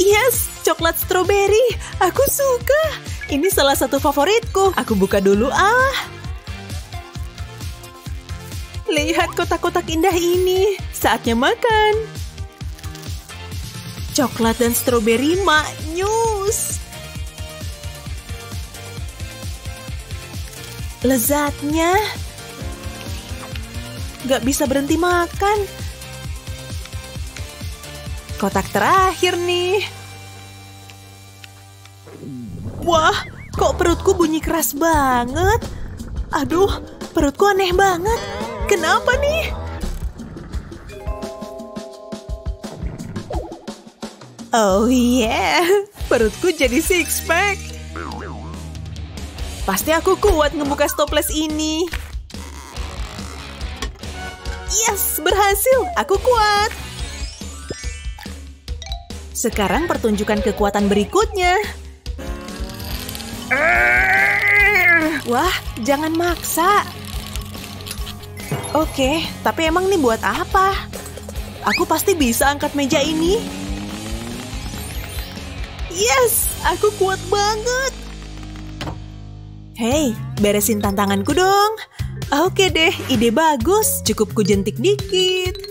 Yes, coklat stroberi. Aku suka. Ini salah satu favoritku. Aku buka dulu ah. Lihat kotak-kotak indah ini. Saatnya makan. Coklat dan stroberi maknyus. Lezatnya. Gak bisa berhenti makan. Kotak terakhir nih. Wah, kok perutku bunyi keras banget? Aduh, perutku aneh banget. Kenapa nih? Oh yeah, perutku jadi six pack. Pasti aku kuat ngebuka stoples ini. Yes, berhasil. Aku kuat. Sekarang pertunjukan kekuatan berikutnya. Wah, jangan maksa. Oke, tapi emang nih buat apa? Aku pasti bisa angkat meja ini. Yes, aku kuat banget. Hei, beresin tantanganku dong. Oke deh, ide bagus. Cukup ku jentik dikit.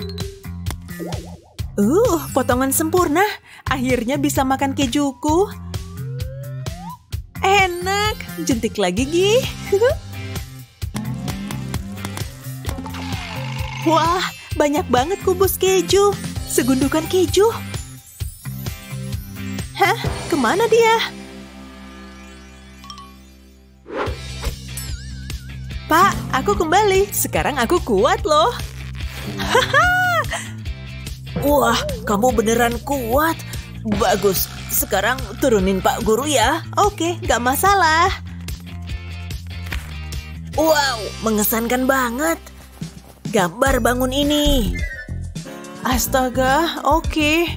Uh, potongan sempurna. Akhirnya bisa makan kejuku. Enak. Jentik lagi, Gi. Wah, banyak banget kubus keju. Segundukan keju. Hah? Ke mana dia? Pak, aku kembali. Sekarang aku kuat loh. Wah, kamu beneran kuat. Bagus. Sekarang turunin Pak Guru ya. Oke, gak masalah. Wow, mengesankan banget. Gambar bangun ini. Astaga, oke.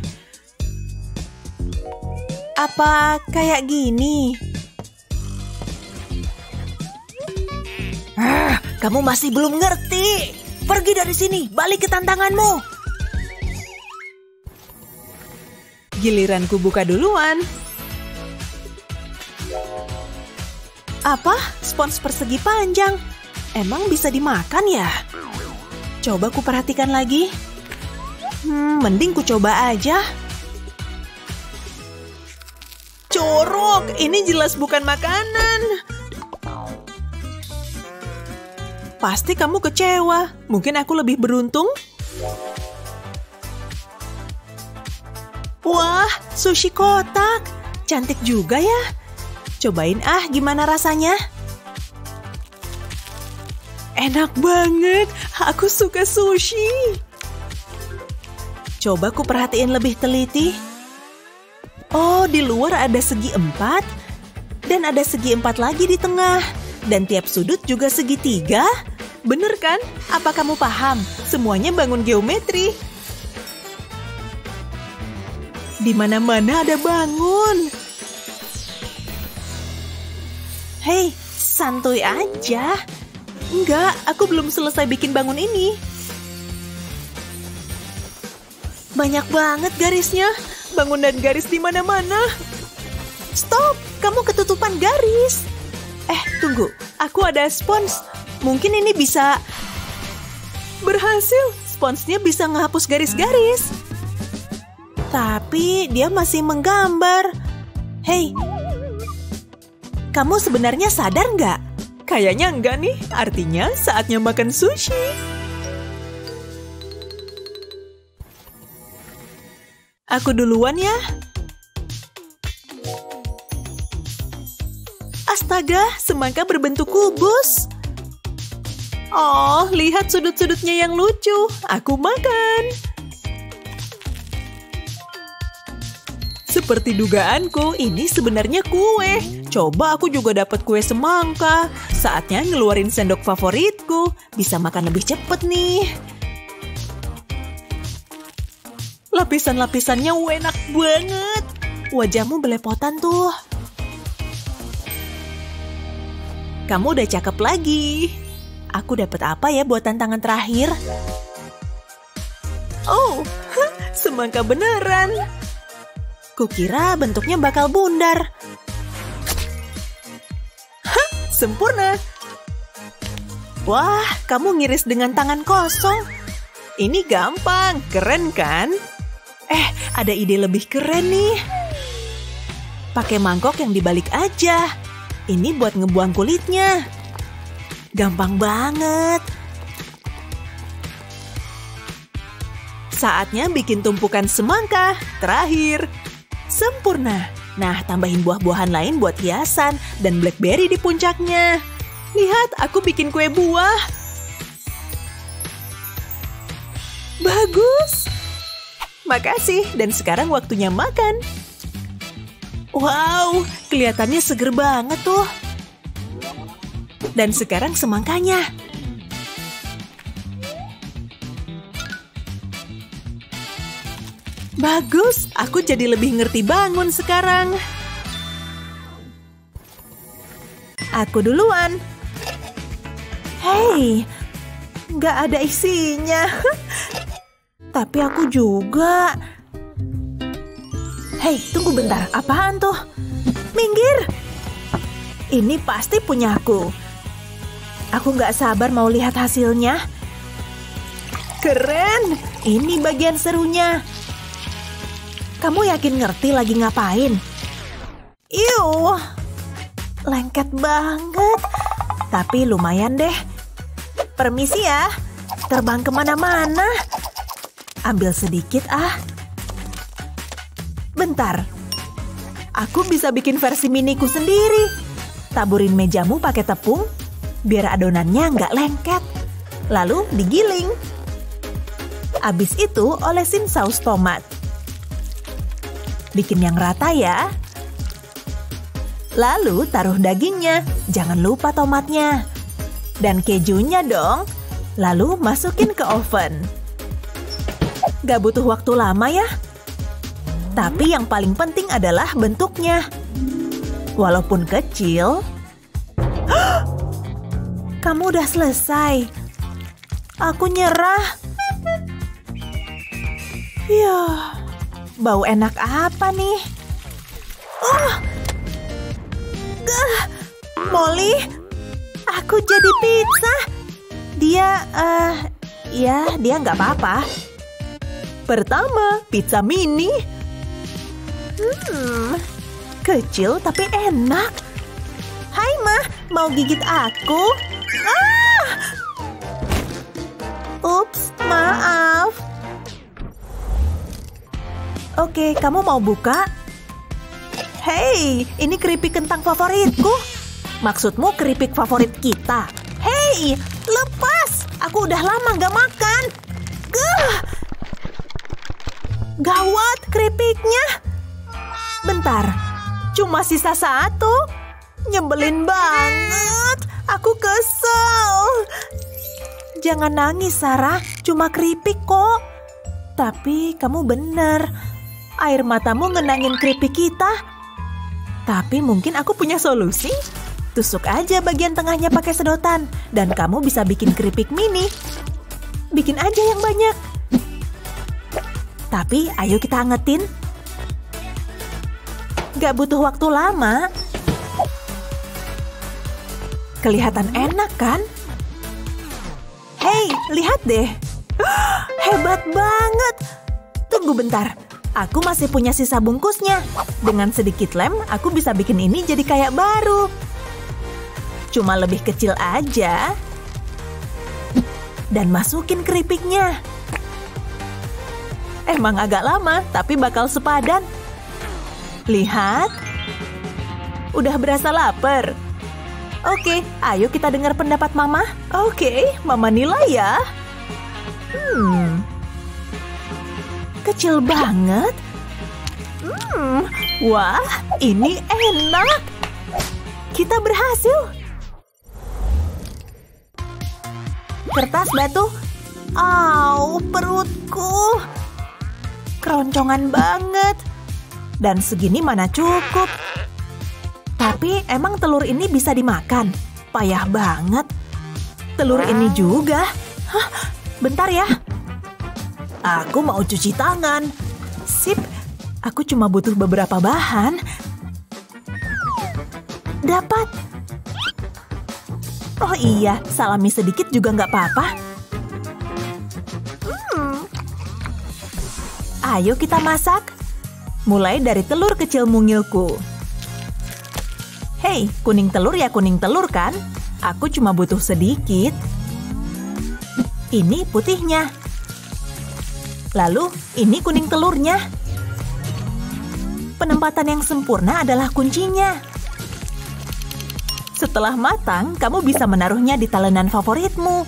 Apa kayak gini? Ah, kamu masih belum ngerti. Pergi dari sini, balik ke tantanganmu. Giliranku buka duluan. Apa? Spons persegi panjang. Emang bisa dimakan ya? Coba ku perhatikan lagi. Hmm, mending ku coba aja. Corok, ini jelas bukan makanan. Pasti kamu kecewa. Mungkin aku lebih beruntung. Wah, sushi kotak. Cantik juga ya. Cobain ah gimana rasanya. Enak banget. Aku suka sushi. Coba ku perhatiin lebih teliti. Oh, di luar ada segi empat. Dan ada segi empat lagi di tengah. Dan tiap sudut juga segitiga. Bener kan? Apa kamu paham? Semuanya bangun geometri. Di mana-mana ada bangun. Hei, santuy aja. Enggak, aku belum selesai bikin bangun ini. Banyak banget garisnya. Bangun dan garis di mana-mana. Stop, kamu ketutupan garis. Eh, tunggu. Aku ada spons. Mungkin ini bisa... Berhasil. Sponsnya bisa ngehapus garis-garis. Tapi dia masih menggambar. Hei, kamu sebenarnya sadar nggak? Kayaknya enggak nih, artinya saatnya makan sushi. Aku duluan ya. Astaga, semangka berbentuk kubus. Oh, lihat sudut-sudutnya yang lucu. Aku makan. Seperti dugaanku, ini sebenarnya kue. Coba aku juga dapat kue semangka. Saatnya ngeluarin sendok favoritku. Bisa makan lebih cepet nih. Lapisan-lapisannya enak banget. Wajahmu belepotan tuh. Kamu udah cakep lagi. Aku dapat apa ya buat tantangan terakhir? Oh, semangka beneran. Kukira bentuknya bakal bundar. Hah, sempurna. Wah, kamu ngiris dengan tangan kosong. Ini gampang, keren kan? Eh, ada ide lebih keren nih. Pakai mangkok yang dibalik aja. Ini buat ngebuang kulitnya. Gampang banget. Saatnya bikin tumpukan semangka. Terakhir. Sempurna. Nah, tambahin buah-buahan lain buat hiasan dan blackberry di puncaknya. Lihat, aku bikin kue buah. Bagus. Makasih, dan sekarang waktunya makan. Wow, kelihatannya seger banget tuh. Dan sekarang semangkanya. Bagus, aku jadi lebih ngerti bangun sekarang. Aku duluan. Hei, nggak ada isinya. Tapi aku juga. Hei, tunggu bentar. Apaan tuh? Minggir! Ini pasti punya aku. Aku nggak sabar mau lihat hasilnya. Keren! Ini bagian serunya. Kamu yakin ngerti lagi ngapain? Iu, lengket banget. Tapi lumayan deh. Permisi ya, terbang ke mana-mana. Ambil sedikit ah. Bentar, aku bisa bikin versi miniku sendiri. Taburin mejamu pakai tepung, biar adonannya nggak lengket. Lalu digiling. Abis itu olesin saus tomat. Bikin yang rata ya. Lalu taruh dagingnya, jangan lupa tomatnya. Dan kejunya dong. Lalu masukin ke oven. Gak butuh waktu lama ya. Tapi yang paling penting adalah bentuknya. Walaupun kecil. Kamu udah selesai. Aku nyerah. Ya, Bau enak apa nih? Oh! Gah! Molly! Aku jadi pizza! Dia, eh, uh, ya dia nggak apa-apa. Pertama, pizza mini. Hmm, kecil tapi enak. Hai Ma, mau gigit aku? Ah! Ups, maaf. Oke, kamu mau buka? Hei, ini keripik kentang favoritku. Maksudmu keripik favorit kita? Hei, lepas! Aku udah lama gak makan. Gah! Gawat keripiknya. Bentar, cuma sisa satu. Nyebelin banget. Aku kesel. Jangan nangis, Sarah. Cuma keripik kok. Tapi kamu benar air matamu ngenangin keripik kita. Tapi mungkin aku punya solusi. Tusuk aja bagian tengahnya pakai sedotan, dan kamu bisa bikin keripik mini. Bikin aja yang banyak. Tapi ayo kita angetin. Gak butuh waktu lama. Kelihatan enak kan? Hei, lihat deh. Hebat banget. Tunggu bentar, Aku masih punya sisa bungkusnya. Dengan sedikit lem, aku bisa bikin ini jadi kayak baru. Cuma lebih kecil aja. Dan masukin keripiknya. Emang agak lama, tapi bakal sepadan. Lihat. Udah berasa lapar. Oke, ayo kita dengar pendapat Mama. Oke, Mama nilai ya. Hmm, Kecil banget. Hmm, wah, ini enak. Kita berhasil. Kertas batu. Au, perutku. Keroncongan banget. Dan segini mana cukup. Tapi emang telur ini bisa dimakan? Payah banget. Telur ini juga. Hah, bentar ya. Aku mau cuci tangan. Sip, aku cuma butuh beberapa bahan. Dapat. Oh iya, salami sedikit juga nggak apa-apa. Hmm. Ayo kita masak. Mulai dari telur kecil mungilku. Hei, kuning telur ya kuning telur kan? Aku cuma butuh sedikit. Ini putihnya. Lalu, ini kuning telurnya. Penempatan yang sempurna adalah kuncinya. Setelah matang, kamu bisa menaruhnya di talenan favoritmu.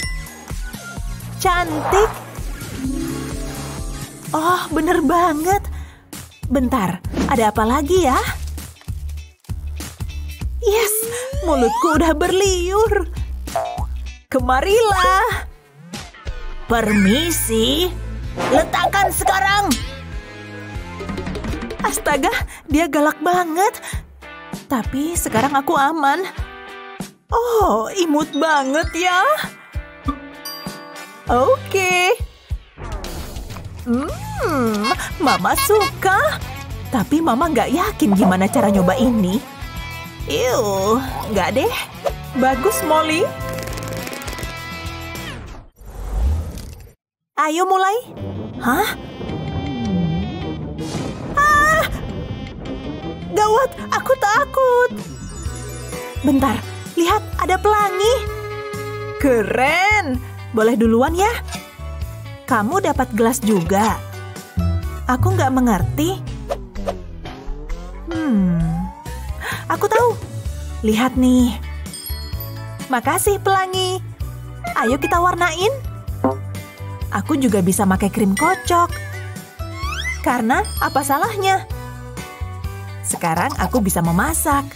Cantik! Oh, bener banget. Bentar, ada apa lagi ya? Yes, mulutku udah berliur. Kemarilah. Permisi, letakkan sekarang. Astaga, dia galak banget. Tapi sekarang aku aman. Oh, imut banget ya. Oke. Hmm, Mama suka. Tapi Mama nggak yakin gimana cara nyoba ini. Ew, nggak deh. Bagus, Molly. Ayo mulai. Hah? Ah! Gawat, aku takut. Bentar, lihat ada pelangi. Keren. Boleh duluan ya? Kamu dapat gelas juga. Aku nggak mengerti. Hmm, aku tahu. Lihat nih. Makasih pelangi. Ayo kita warnain. Aku juga bisa pakai krim kocok. Karena apa salahnya? Sekarang aku bisa memasak.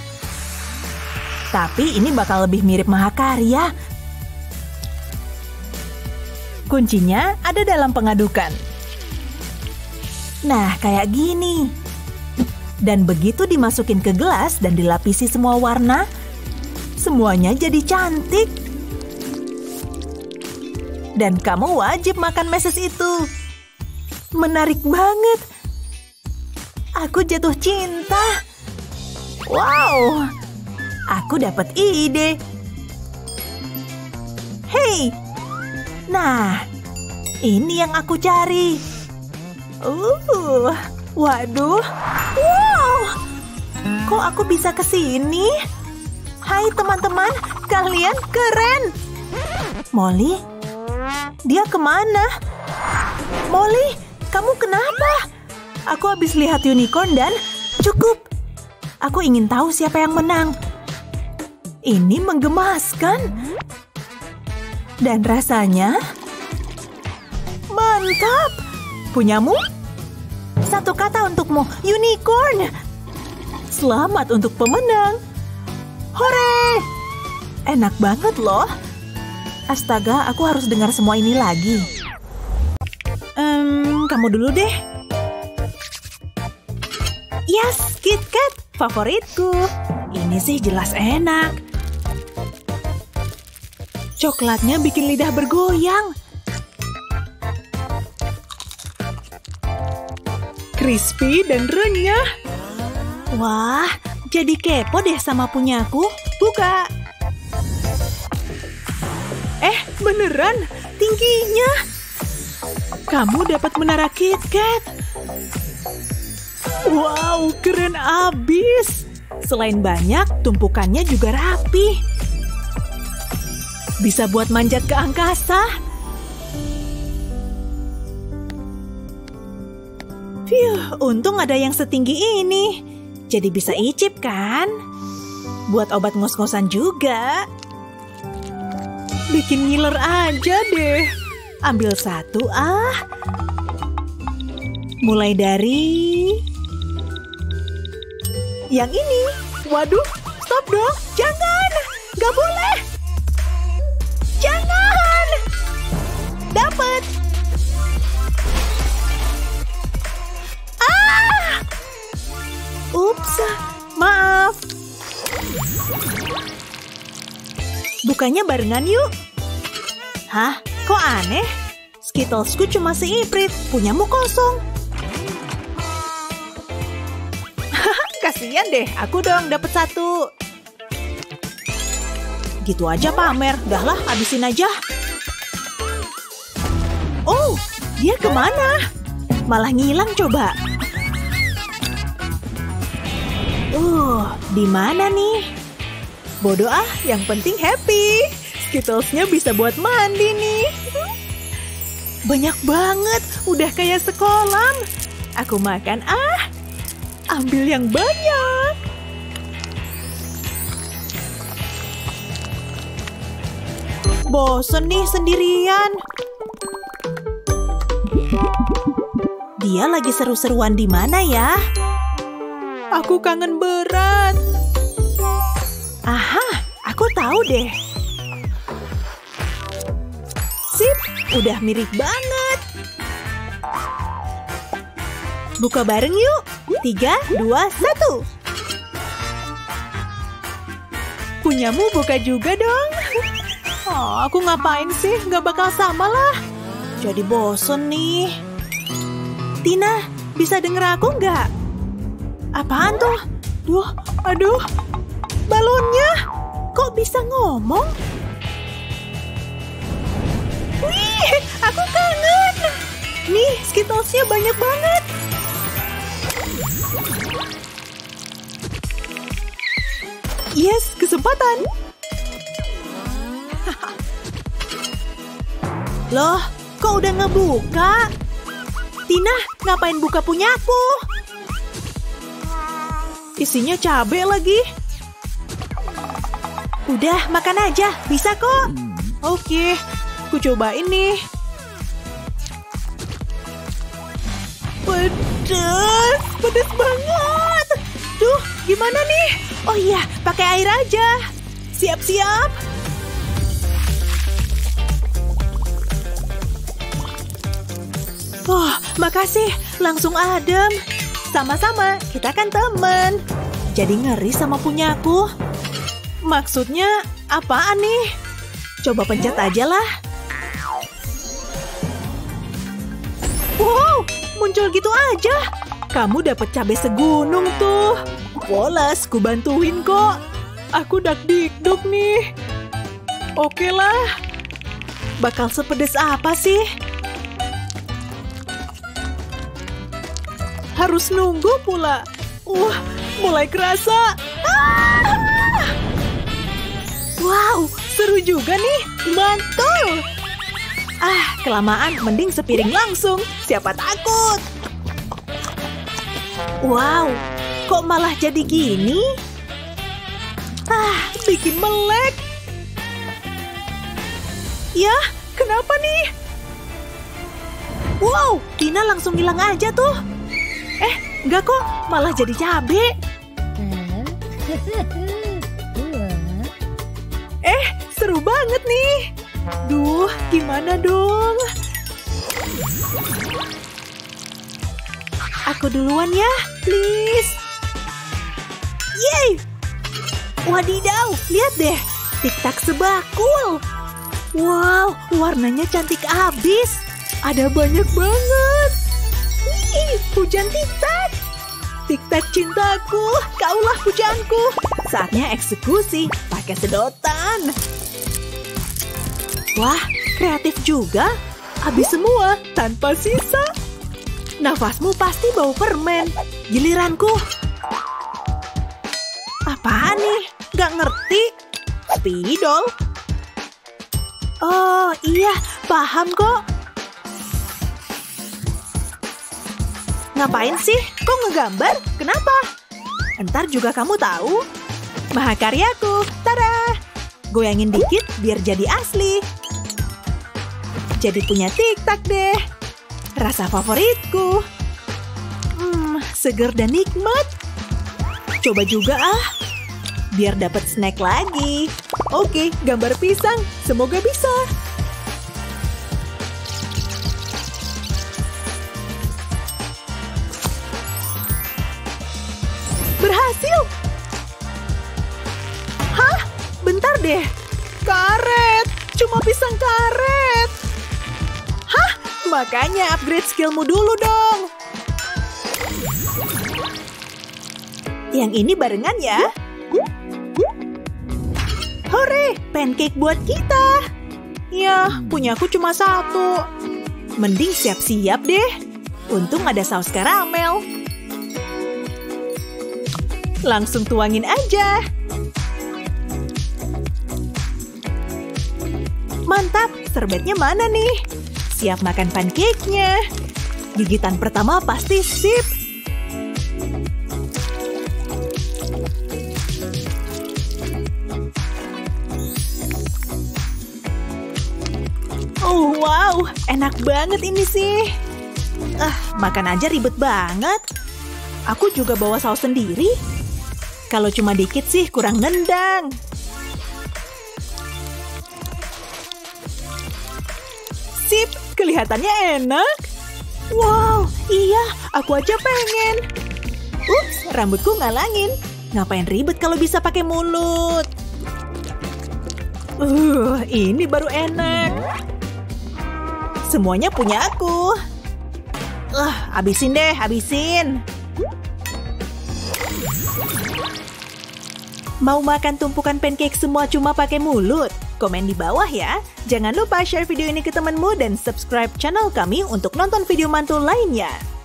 Tapi ini bakal lebih mirip mahakarya. Kuncinya ada dalam pengadukan. Nah, kayak gini. Dan begitu dimasukin ke gelas dan dilapisi semua warna, semuanya jadi cantik. Dan kamu wajib makan meses itu. Menarik banget. Aku jatuh cinta. Wow, aku dapat ide. Hei, nah, ini yang aku cari. Uh, waduh, wow, kok aku bisa ke sini? Hai teman-teman, kalian keren. Molly, dia ke mana? Molly, kamu kenapa? Aku habis lihat unicorn dan cukup. Aku ingin tahu siapa yang menang. Ini menggemaskan. Dan rasanya... Mantap! Punyamu? Satu kata untukmu, unicorn! Selamat untuk pemenang! Hore! Enak banget loh. Astaga, aku harus dengar semua ini lagi. Um, kamu dulu deh. Yes, KitKat, favoritku. Ini sih jelas enak. Coklatnya bikin lidah bergoyang. Crispy dan renyah. Wah, jadi kepo deh sama punyaku. Buka. Eh, beneran? Tingginya. Kamu dapat menara KitKat. Wow, keren abis. Selain banyak, tumpukannya juga rapi. Bisa buat manjat ke angkasa. Phew, untung ada yang setinggi ini. Jadi bisa icip kan? Buat obat ngos-ngosan juga. Bikin ngiler aja deh. Ambil satu ah. Mulai dari Yang ini. Waduh, stop dong. Jangan. Gak boleh. Jangan. Dapat. Ah! Ups, maaf. Bukanya barengan yuk. Hah? Kok aneh? Skittlesku cuma seiprit, punyamu kosong. Kasian deh, aku dong dapat satu. Gitu aja pamer, udahlah habisin aja. Oh, dia ke mana? Malah ngilang coba. Uh, di mana nih? Bodoh ah, yang penting happy. Skittlesnya bisa buat mandi nih. Banyak banget, udah kayak sekolah. Aku makan ah. Ambil yang banyak. Bosen nih sendirian. Dia lagi seru-seruan di mana ya? Aku kangen berat. Aha, aku tahu deh. Sip, udah mirip banget. Buka bareng yuk. Tiga, dua, satu. Punyamu buka juga dong. Oh, aku ngapain sih? Gak bakal sama lah. Jadi bosen nih. Tina, bisa denger aku nggak? Apaan tuh? Duh, aduh. Balonnya, kok bisa ngomong? Wih, aku kangen. Nih, Skittlesnya banyak banget. Yes, kesempatan. Loh, kok udah ngebuka? Tina, ngapain buka punyaku? Isinya cabe lagi. Udah, makan aja. Bisa kok. Oke, aku coba ini. Pedes, pedes banget. Duh, gimana nih? Oh iya, pakai air aja. Siap-siap. Oh, makasih. Langsung adem. Sama-sama, kita kan temen. Jadi ngeri sama punyaku. Maksudnya apaan nih? Coba pencet aja lah. Wow, muncul gitu aja. Kamu dapat cabai segunung tuh. Polas, ku bantuin kok. Aku dak dikduk nih. Oke lah. Bakal sepedes apa sih? Harus nunggu pula. Wah, mulai kerasa. Ah! Wow, seru juga nih. Mantul. Ah, kelamaan mending sepiring langsung. Siapa takut? Wow, kok malah jadi gini? Ah, bikin melek. Ya, kenapa nih? Wow, Tina langsung hilang aja tuh. Eh, enggak kok, malah jadi cabe. Eh, seru banget nih. Duh, gimana dong? Aku duluan ya, please. Yeay! Wadidaw, lihat deh. Tiktak sebakul. Wow, warnanya cantik abis. Ada banyak banget. Wih, hujan tiktak. Tiktak cintaku, kaulah pujaanku. Saatnya eksekusi pakai sedotan. Wah, kreatif juga. Habis semua tanpa sisa. Nafasmu pasti bau permen. Giliranku. Apaan nih? Gak ngerti. Spidol. Oh iya, paham kok. Ngapain sih? Kok ngegambar? Kenapa? Ntar juga kamu tahu. Mahakaryaku, tada! Goyangin dikit biar jadi asli. Jadi punya tiktak deh. Rasa favoritku. Hmm, seger dan nikmat. Coba juga ah. Biar dapat snack lagi. Oke, gambar pisang. Semoga bisa. Cuma pisang karet! Hah? Makanya upgrade skillmu dulu dong. Yang ini barengan ya. Hore, pancake buat kita. Ya, punyaku cuma satu. Mending siap-siap deh. Untung ada saus karamel. Langsung tuangin aja. Mantap, serbetnya mana nih? Siap makan pancake-nya. Gigitan pertama pasti sip. Oh, wow. Enak banget ini sih. Ah, makan aja ribet banget. Aku juga bawa saus sendiri. Kalau cuma dikit sih kurang nendang. Sip, kelihatannya enak. Wow, iya, aku aja pengen. Ups, rambutku ngalangin. Ngapain ribet kalau bisa pakai mulut? Uh, ini baru enak. Semuanya punya aku. Uh, habisin deh, habisin. Mau makan tumpukan pancake semua cuma pakai mulut? Komen di bawah ya. Jangan lupa share video ini ke temanmu dan subscribe channel kami untuk nonton video mantul lainnya.